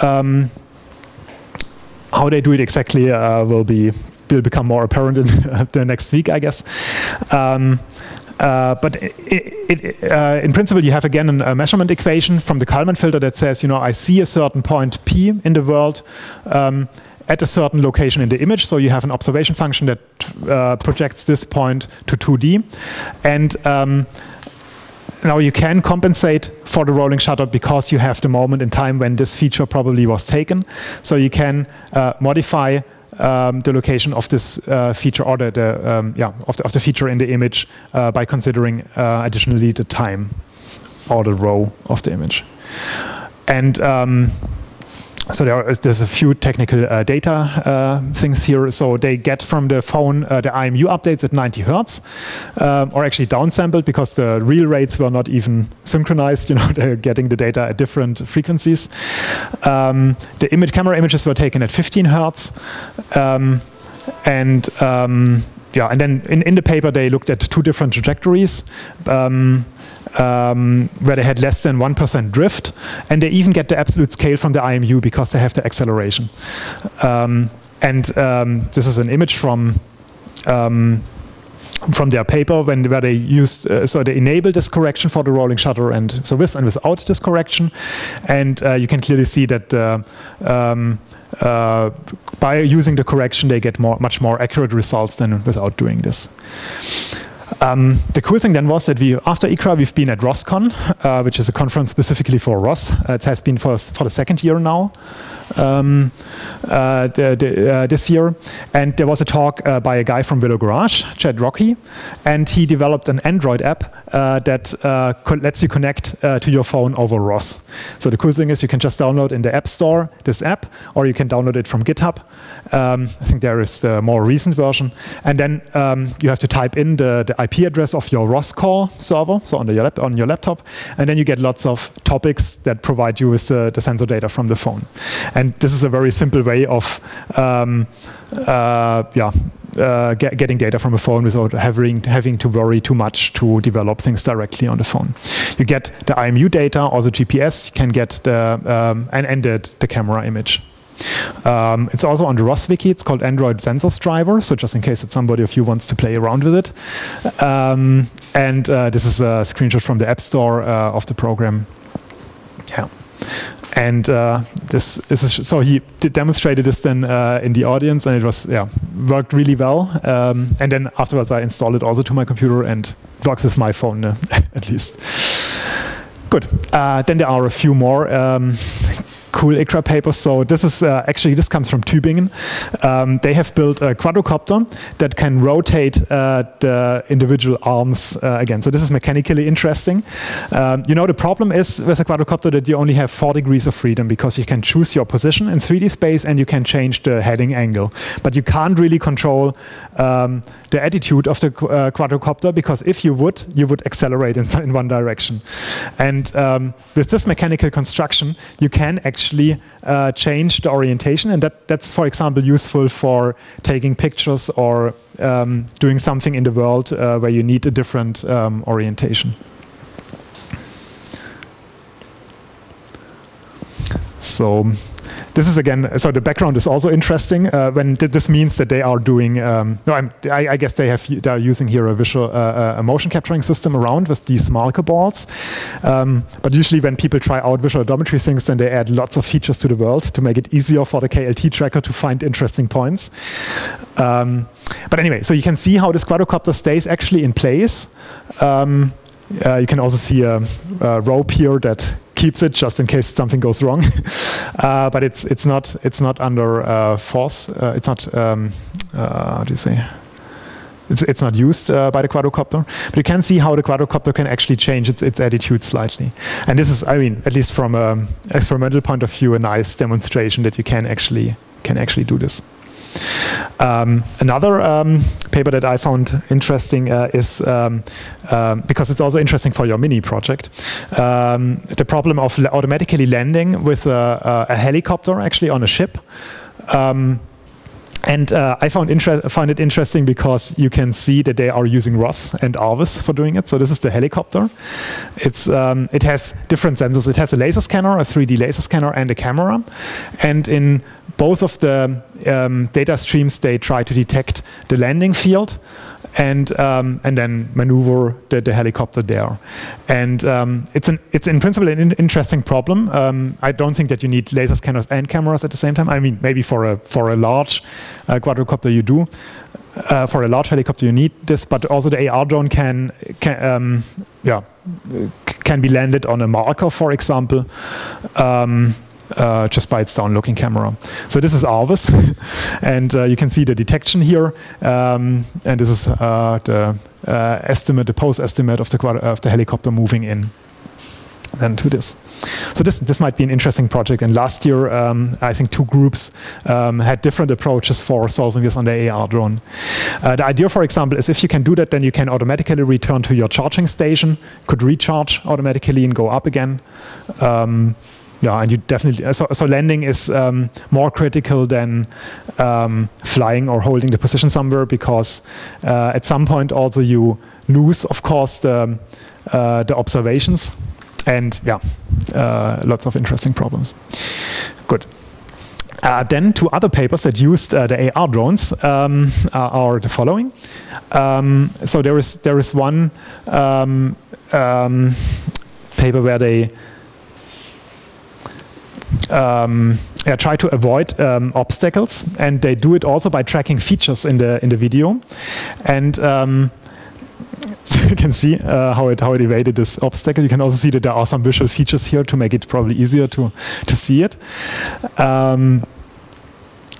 Um, how they do it exactly uh, will be will become more apparent in [laughs] the next week, I guess. Um, uh, but it, it, uh, in principle, you have again an, a measurement equation from the Kalman filter that says, you know, I see a certain point P in the world, um, at a certain location in the image. So you have an observation function that uh, projects this point to 2D. And um, now you can compensate for the rolling shutter because you have the moment in time when this feature probably was taken. So you can uh, modify um, the location of this uh, feature or the, the um, yeah of the, of the, feature in the image uh, by considering uh, additionally the time or the row of the image. And um, so there is, there's a few technical uh, data uh, things here. So they get from the phone uh, the IMU updates at 90 hertz, um, or actually downsampled because the real rates were not even synchronized. You know, [laughs] they're getting the data at different frequencies. Um, the image camera images were taken at 15 hertz, um, and um, yeah, and then in, in the paper they looked at two different trajectories. Um, where they had less than 1% drift, and they even get the absolute scale from the IMU because they have the acceleration. Um, and um, this is an image from um, from their paper when where they used uh, so they enable this correction for the rolling shutter and so with and without this correction and uh, you can clearly see that uh, um, uh, by using the correction they get more much more accurate results than without doing this. Um, the cool thing then was that we, after ICRA, we've been at ROSCon, uh, which is a conference specifically for ROS. Uh, it has been for, for the second year now um, uh, the, the, uh, this year. And there was a talk uh, by a guy from Willow Garage, Chad Rockey, and he developed an Android app uh, that lets you connect to your phone over ROS. So the cool thing is you can just download in the App Store this app, or you can download it from GitHub. Um, I think there is the more recent version. And then um, you have to type in the, the IP address of your ROS core server, so on, the, your, on your laptop, and then you get lots of topics that provide you with the, the sensor data from the phone. And this is a very simple way of um, uh, yeah, uh, get, getting data from a phone without having, having to worry too much to develop things directly on the phone. You get the IMU data or the GPS, you can get the, um, and, and the, the camera image. Um, it's also on the ROS wiki. It's called Android Sensors Driver. So just in case that somebody of you wants to play around with it. Um, and uh, this is a screenshot from the App Store uh, of the program. Yeah. And uh, this is so he demonstrated this then uh, in the audience, and it was yeah worked really well. Um, and then afterwards, I installed it also to my computer, and works with my phone uh, [laughs] at least. Good. Uh, then there are a few more um, cool ICRA papers. So this is uh, actually, this comes from Tübingen. Um, they have built a quadrocopter that can rotate uh, the individual arms uh, again. So this is mechanically interesting. Um, you know, the problem is with a quadrocopter that you only have four degrees of freedom because you can choose your position in 3D space and you can change the heading angle. But you can't really control um, the attitude of the uh, quadrocopter because if you would, you would accelerate in, in one direction. And um, with this mechanical construction, you can actually uh, change the orientation. And that, that's, for example, useful for taking pictures or um, doing something in the world uh, where you need a different um, orientation. So this is again, so the background is also interesting. Uh, when th this means that they are doing, um, no, I, I, guess they have they are using here a visual, uh, uh, a motion capturing system around with these marker balls. Um, but usually when people try out visual odometry things, then they add lots of features to the world to make it easier for the KLT tracker to find interesting points. Um, but anyway, so you can see how this quadrocopter stays actually in place. Um, uh, you can also see a, a rope here that keeps it just in case something goes wrong. [laughs] uh, but it's it's not it's not under uh, force. Uh, it's not um, uh, how do you say? It's, it's not used uh, by the quadrocopter, but you can see how the quadrocopter can actually change its, its attitude slightly. And this is, I mean, at least from an experimental point of view, a nice demonstration that you can actually can actually do this. Um, another um, paper that I found interesting uh, is um, um because it's also interesting for your mini project, um, the problem of automatically landing with a, a, helicopter actually on a ship. Um, and uh, I found, found, it interesting because you can see that they are using ROS and RViz for doing it. So this is the helicopter. Um, it has different sensors. It has a laser scanner, a 3D laser scanner, and a camera. And in both of the um, data streams, they try to detect the landing field and um, and then maneuver the, the, helicopter there. And um, it's an it's in principle an interesting problem. Um, I don't think that you need laser scanners and cameras at the same time. I mean, maybe for a for a large uh, quadrocopter you do. Uh, for a large helicopter, you need this, but also the AR drone can, can um, yeah, can be landed on a marker, for example. Um, uh, just by its down-looking camera. So this is RViz, [laughs] and uh, you can see the detection here, um, and this is uh, the uh, estimate, the pose estimate of the, of the helicopter moving in then to this. So this this might be an interesting project. And last year, um, I think two groups um, had different approaches for solving this on the AR drone. Uh, the idea, for example, is if you can do that, then you can automatically return to your charging station, could recharge automatically and go up again. Um, yeah, and you definitely so, so landing is um, more critical than um, flying or holding the position somewhere because uh, at some point also you lose, of course, the, uh, the observations and yeah, uh, lots of interesting problems. Good. Uh, then two other papers that used uh, the AR drones um, are the following. Um, so there is there is one um, um paper where they um, yeah, try to avoid um, obstacles, and they do it also by tracking features in the in the video, and um, [laughs] so you can see uh, how it how it evaded this obstacle. You can also see that there are some visual features here to make it probably easier to to see it. Um,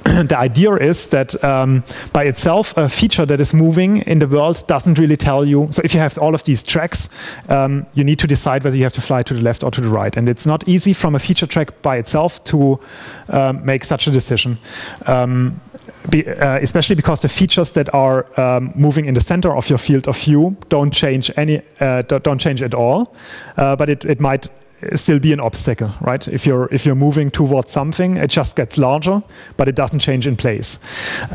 [clears throat] the idea is that um, by itself, a feature that is moving in the world doesn't really tell you. So if you have all of these tracks, um, you need to decide whether you have to fly to the left or to the right. And it's not easy from a feature track by itself to um, make such a decision. Um, be, uh, especially because the features that are um, moving in the center of your field of view don't change any, uh, don't change at all, uh, but it, it might still be an obstacle, right? If you're if you're moving towards something, it just gets larger, but it doesn't change in place.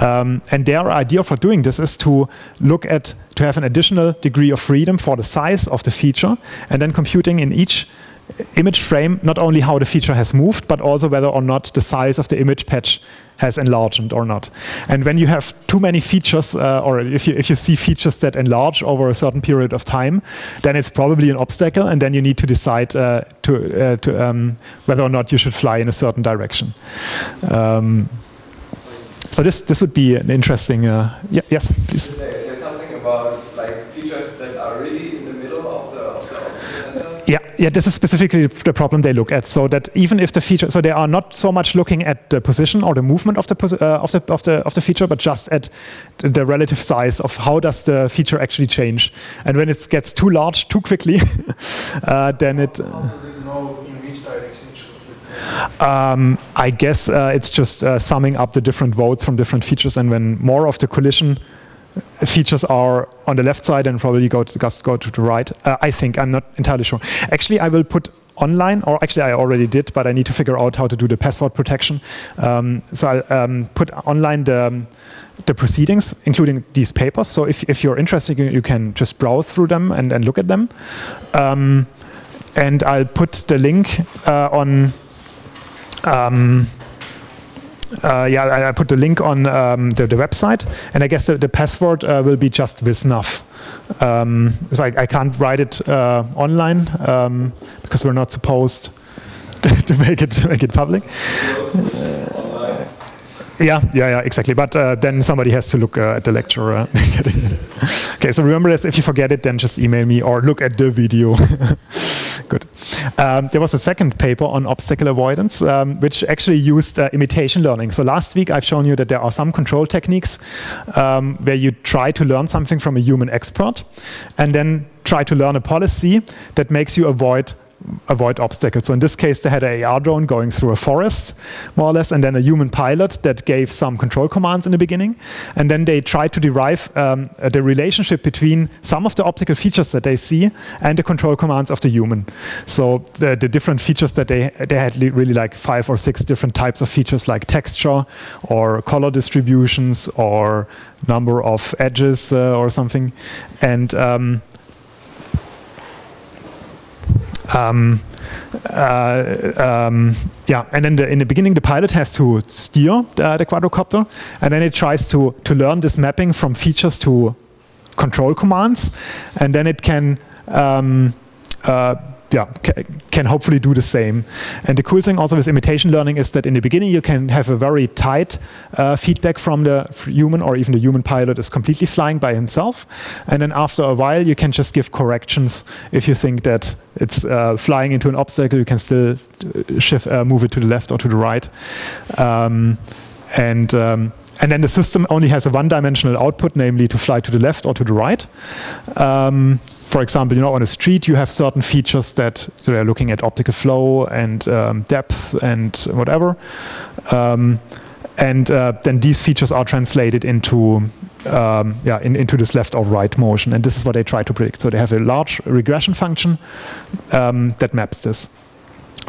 Um, and their idea for doing this is to look at to have an additional degree of freedom for the size of the feature, and then computing in each image frame not only how the feature has moved, but also whether or not the size of the image patch has enlarged or not. And when you have too many features, uh, or if you, if you see features that enlarge over a certain period of time, then it's probably an obstacle, and then you need to decide uh, to, uh, to um, whether or not you should fly in a certain direction. Um, so this this would be an interesting. Uh, yeah, yes, please. Say something about like features that are really yeah, yeah, this is specifically the problem they look at. So that even if the feature, so they are not so much looking at the position or the movement of the uh, of the of the of the feature, but just at the relative size of how does the feature actually change. And when it gets too large too quickly, [laughs] uh, then it. Um, I guess uh, it's just uh, summing up the different votes from different features, and when more of the collision features are on the left side and probably go to, go to the right. Uh, I think, I'm not entirely sure. Actually, I will put online, or actually I already did, but I need to figure out how to do the password protection. Um, so I'll um, put online the, um, the proceedings, including these papers. So if, if you're interested, you, you can just browse through them and, and look at them. Um, and I'll put the link uh, on um, uh, yeah, I, I, put the link on um, the, the, website, and I guess the, the password uh, will be just visnav. Um, so I, I, can't write it uh, online um, because we're not supposed [laughs] to make it to [laughs] make it public. Yeah, yeah, yeah, exactly. But uh, then somebody has to look uh, at the lecture. Uh, [laughs] okay, so remember this. If you forget it, then just email me or look at the video. Good. Um, there was a second paper on obstacle avoidance, um, which actually used uh, imitation learning. So last week I've shown you that there are some control techniques um, where you try to learn something from a human expert and then try to learn a policy that makes you avoid avoid obstacles. So in this case, they had an AR drone going through a forest, more or less, and then a human pilot that gave some control commands in the beginning. And then they tried to derive um, the relationship between some of the optical features that they see and the control commands of the human. So the, the different features that they, they had really like five or six different types of features like texture or color distributions or number of edges uh, or something. And um, um, uh, um, yeah, and then the, in the beginning, the pilot has to steer the, quadrocopter, and then it tries to to learn this mapping from features to control commands, and then it can um, uh, yeah, can hopefully do the same. And the cool thing also with imitation learning is that in the beginning you can have a very tight uh, feedback from the human or even the human pilot is completely flying by himself. And then after a while you can just give corrections if you think that it's uh, flying into an obstacle, you can still uh, shift, uh, move it to the left or to the right. Um, and um, and then the system only has a one-dimensional output, namely to fly to the left or to the right. Um, for example, you know, on a street, you have certain features that so they're looking at optical flow and um, depth and whatever. Um, and uh, then these features are translated into um, yeah, in, into this left or right motion. And this is what they try to predict. So they have a large regression function um, that maps this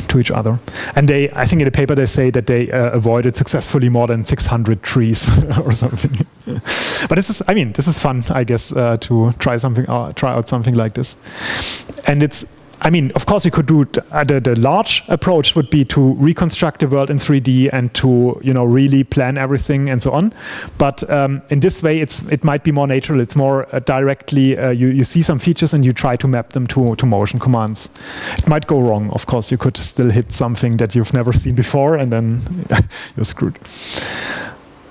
to each other. And they, I think in the paper they say that they uh, avoided successfully more than 600 trees [laughs] or something. [laughs] but this is, I mean, this is fun, I guess, uh, to try something, uh, try out something like this. And it's I mean, of course, you could do uh, the, the large approach would be to reconstruct the world in 3D and to you know really plan everything and so on. But um, in this way, it's it might be more natural. It's more uh, directly uh, you you see some features and you try to map them to to motion commands. It might go wrong. Of course, you could still hit something that you've never seen before, and then [laughs] you're screwed.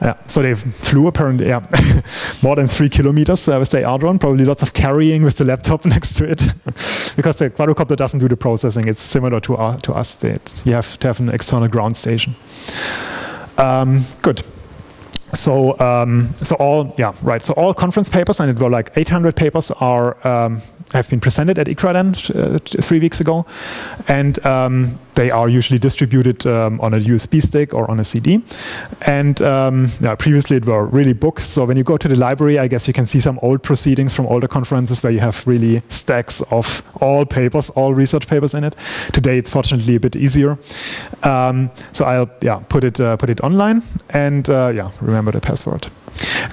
Yeah, so they flew apparently yeah, [laughs] more than three kilometers uh, with the AR drone, probably lots of carrying with the laptop [laughs] next to it, [laughs] because the quadrocopter doesn't do the processing. It's similar to, our, to us, that you have to have an external ground station. Um, good. So, um, so all, yeah, right. So all conference papers, and it were like 800 papers, are um, have been presented at ICRADEN uh, three weeks ago, and um, they are usually distributed um, on a USB stick or on a CD. And um, yeah, previously it were really books. So when you go to the library, I guess you can see some old proceedings from older conferences where you have really stacks of all papers, all research papers in it. Today it's fortunately a bit easier. Um, so I'll yeah put it uh, put it online and uh, yeah remember the password.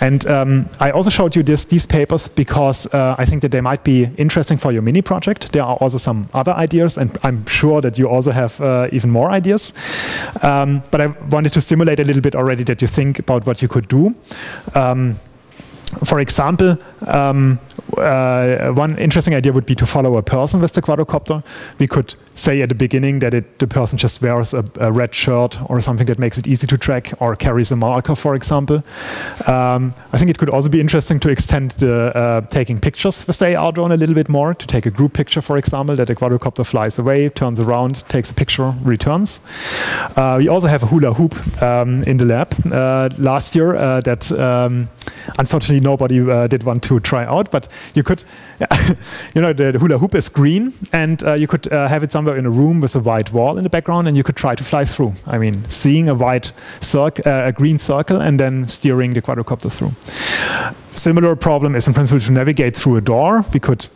And um, I also showed you this, these papers because uh, I think that they might be interesting for your mini project. There are also some other ideas, and I'm sure that you also have uh, even more ideas. Um, but I wanted to stimulate a little bit already that you think about what you could do. Um, for example, um, uh, one interesting idea would be to follow a person with the quadrocopter. We could say at the beginning that it, the person just wears a, a, red shirt or something that makes it easy to track or carries a marker, for example. Um, I think it could also be interesting to extend the uh, taking pictures with the AR drone a little bit more, to take a group picture, for example, that a quadrocopter flies away, turns around, takes a picture, returns. Uh, we also have a hula hoop um, in the lab uh, last year uh, that um, nobody uh, did want to try out, but you could, [laughs] you know, the, hula hoop is green and uh, you could uh, have it somewhere in a room with a white wall in the background and you could try to fly through. I mean, seeing a white circle, uh, a green circle and then steering the quadrocopter through. Similar problem is in principle to navigate through a door. We could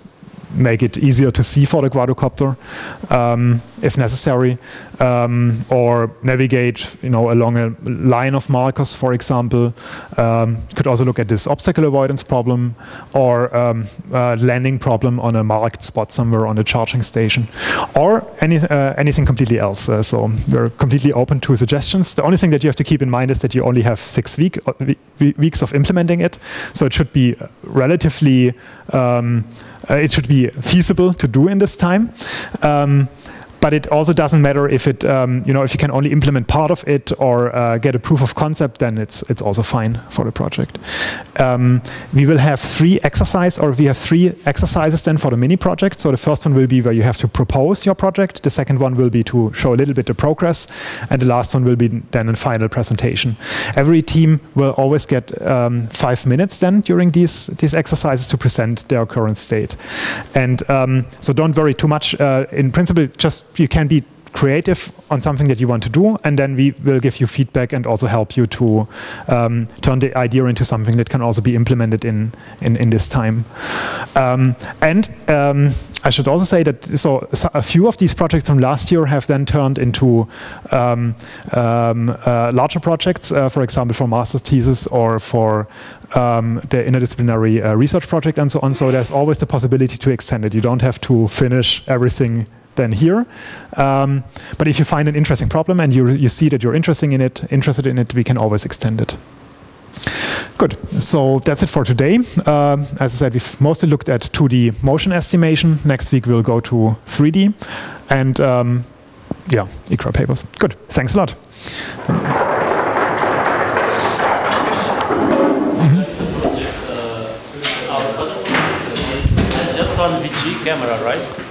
make it easier to see for the quadrocopter um, if necessary, um, or navigate you know, along a line of markers, for example. Um, could also look at this obstacle avoidance problem or um, landing problem on a marked spot somewhere on a charging station, or any, uh, anything completely else. Uh, so we're completely open to suggestions. The only thing that you have to keep in mind is that you only have six week, uh, weeks of implementing it, so it should be relatively um, uh, it should be feasible to do in this time. Um, but it also doesn't matter if it, um, you know, if you can only implement part of it or uh, get a proof of concept, then it's it's also fine for the project. Um, we will have three exercise, or we have three exercises then for the mini project. So the first one will be where you have to propose your project. The second one will be to show a little bit the progress, and the last one will be then a final presentation. Every team will always get um, five minutes then during these these exercises to present their current state. And um, so don't worry too much. Uh, in principle, just you can be creative on something that you want to do, and then we will give you feedback and also help you to um, turn the idea into something that can also be implemented in in, in this time. Um, and um, I should also say that so, a few of these projects from last year have then turned into um, um, uh, larger projects, uh, for example, for master's thesis or for um, the interdisciplinary uh, research project and so on. So there's always the possibility to extend it. You don't have to finish everything than here. Um, but if you find an interesting problem and you, you see that you're interested in it, interested in it, we can always extend it. Good. So that's it for today. Uh, as I said, we've mostly looked at 2D motion estimation. Next week we'll go to 3D. And um, yeah, ICRA papers. Good. Thanks a lot. Just one VG camera, right?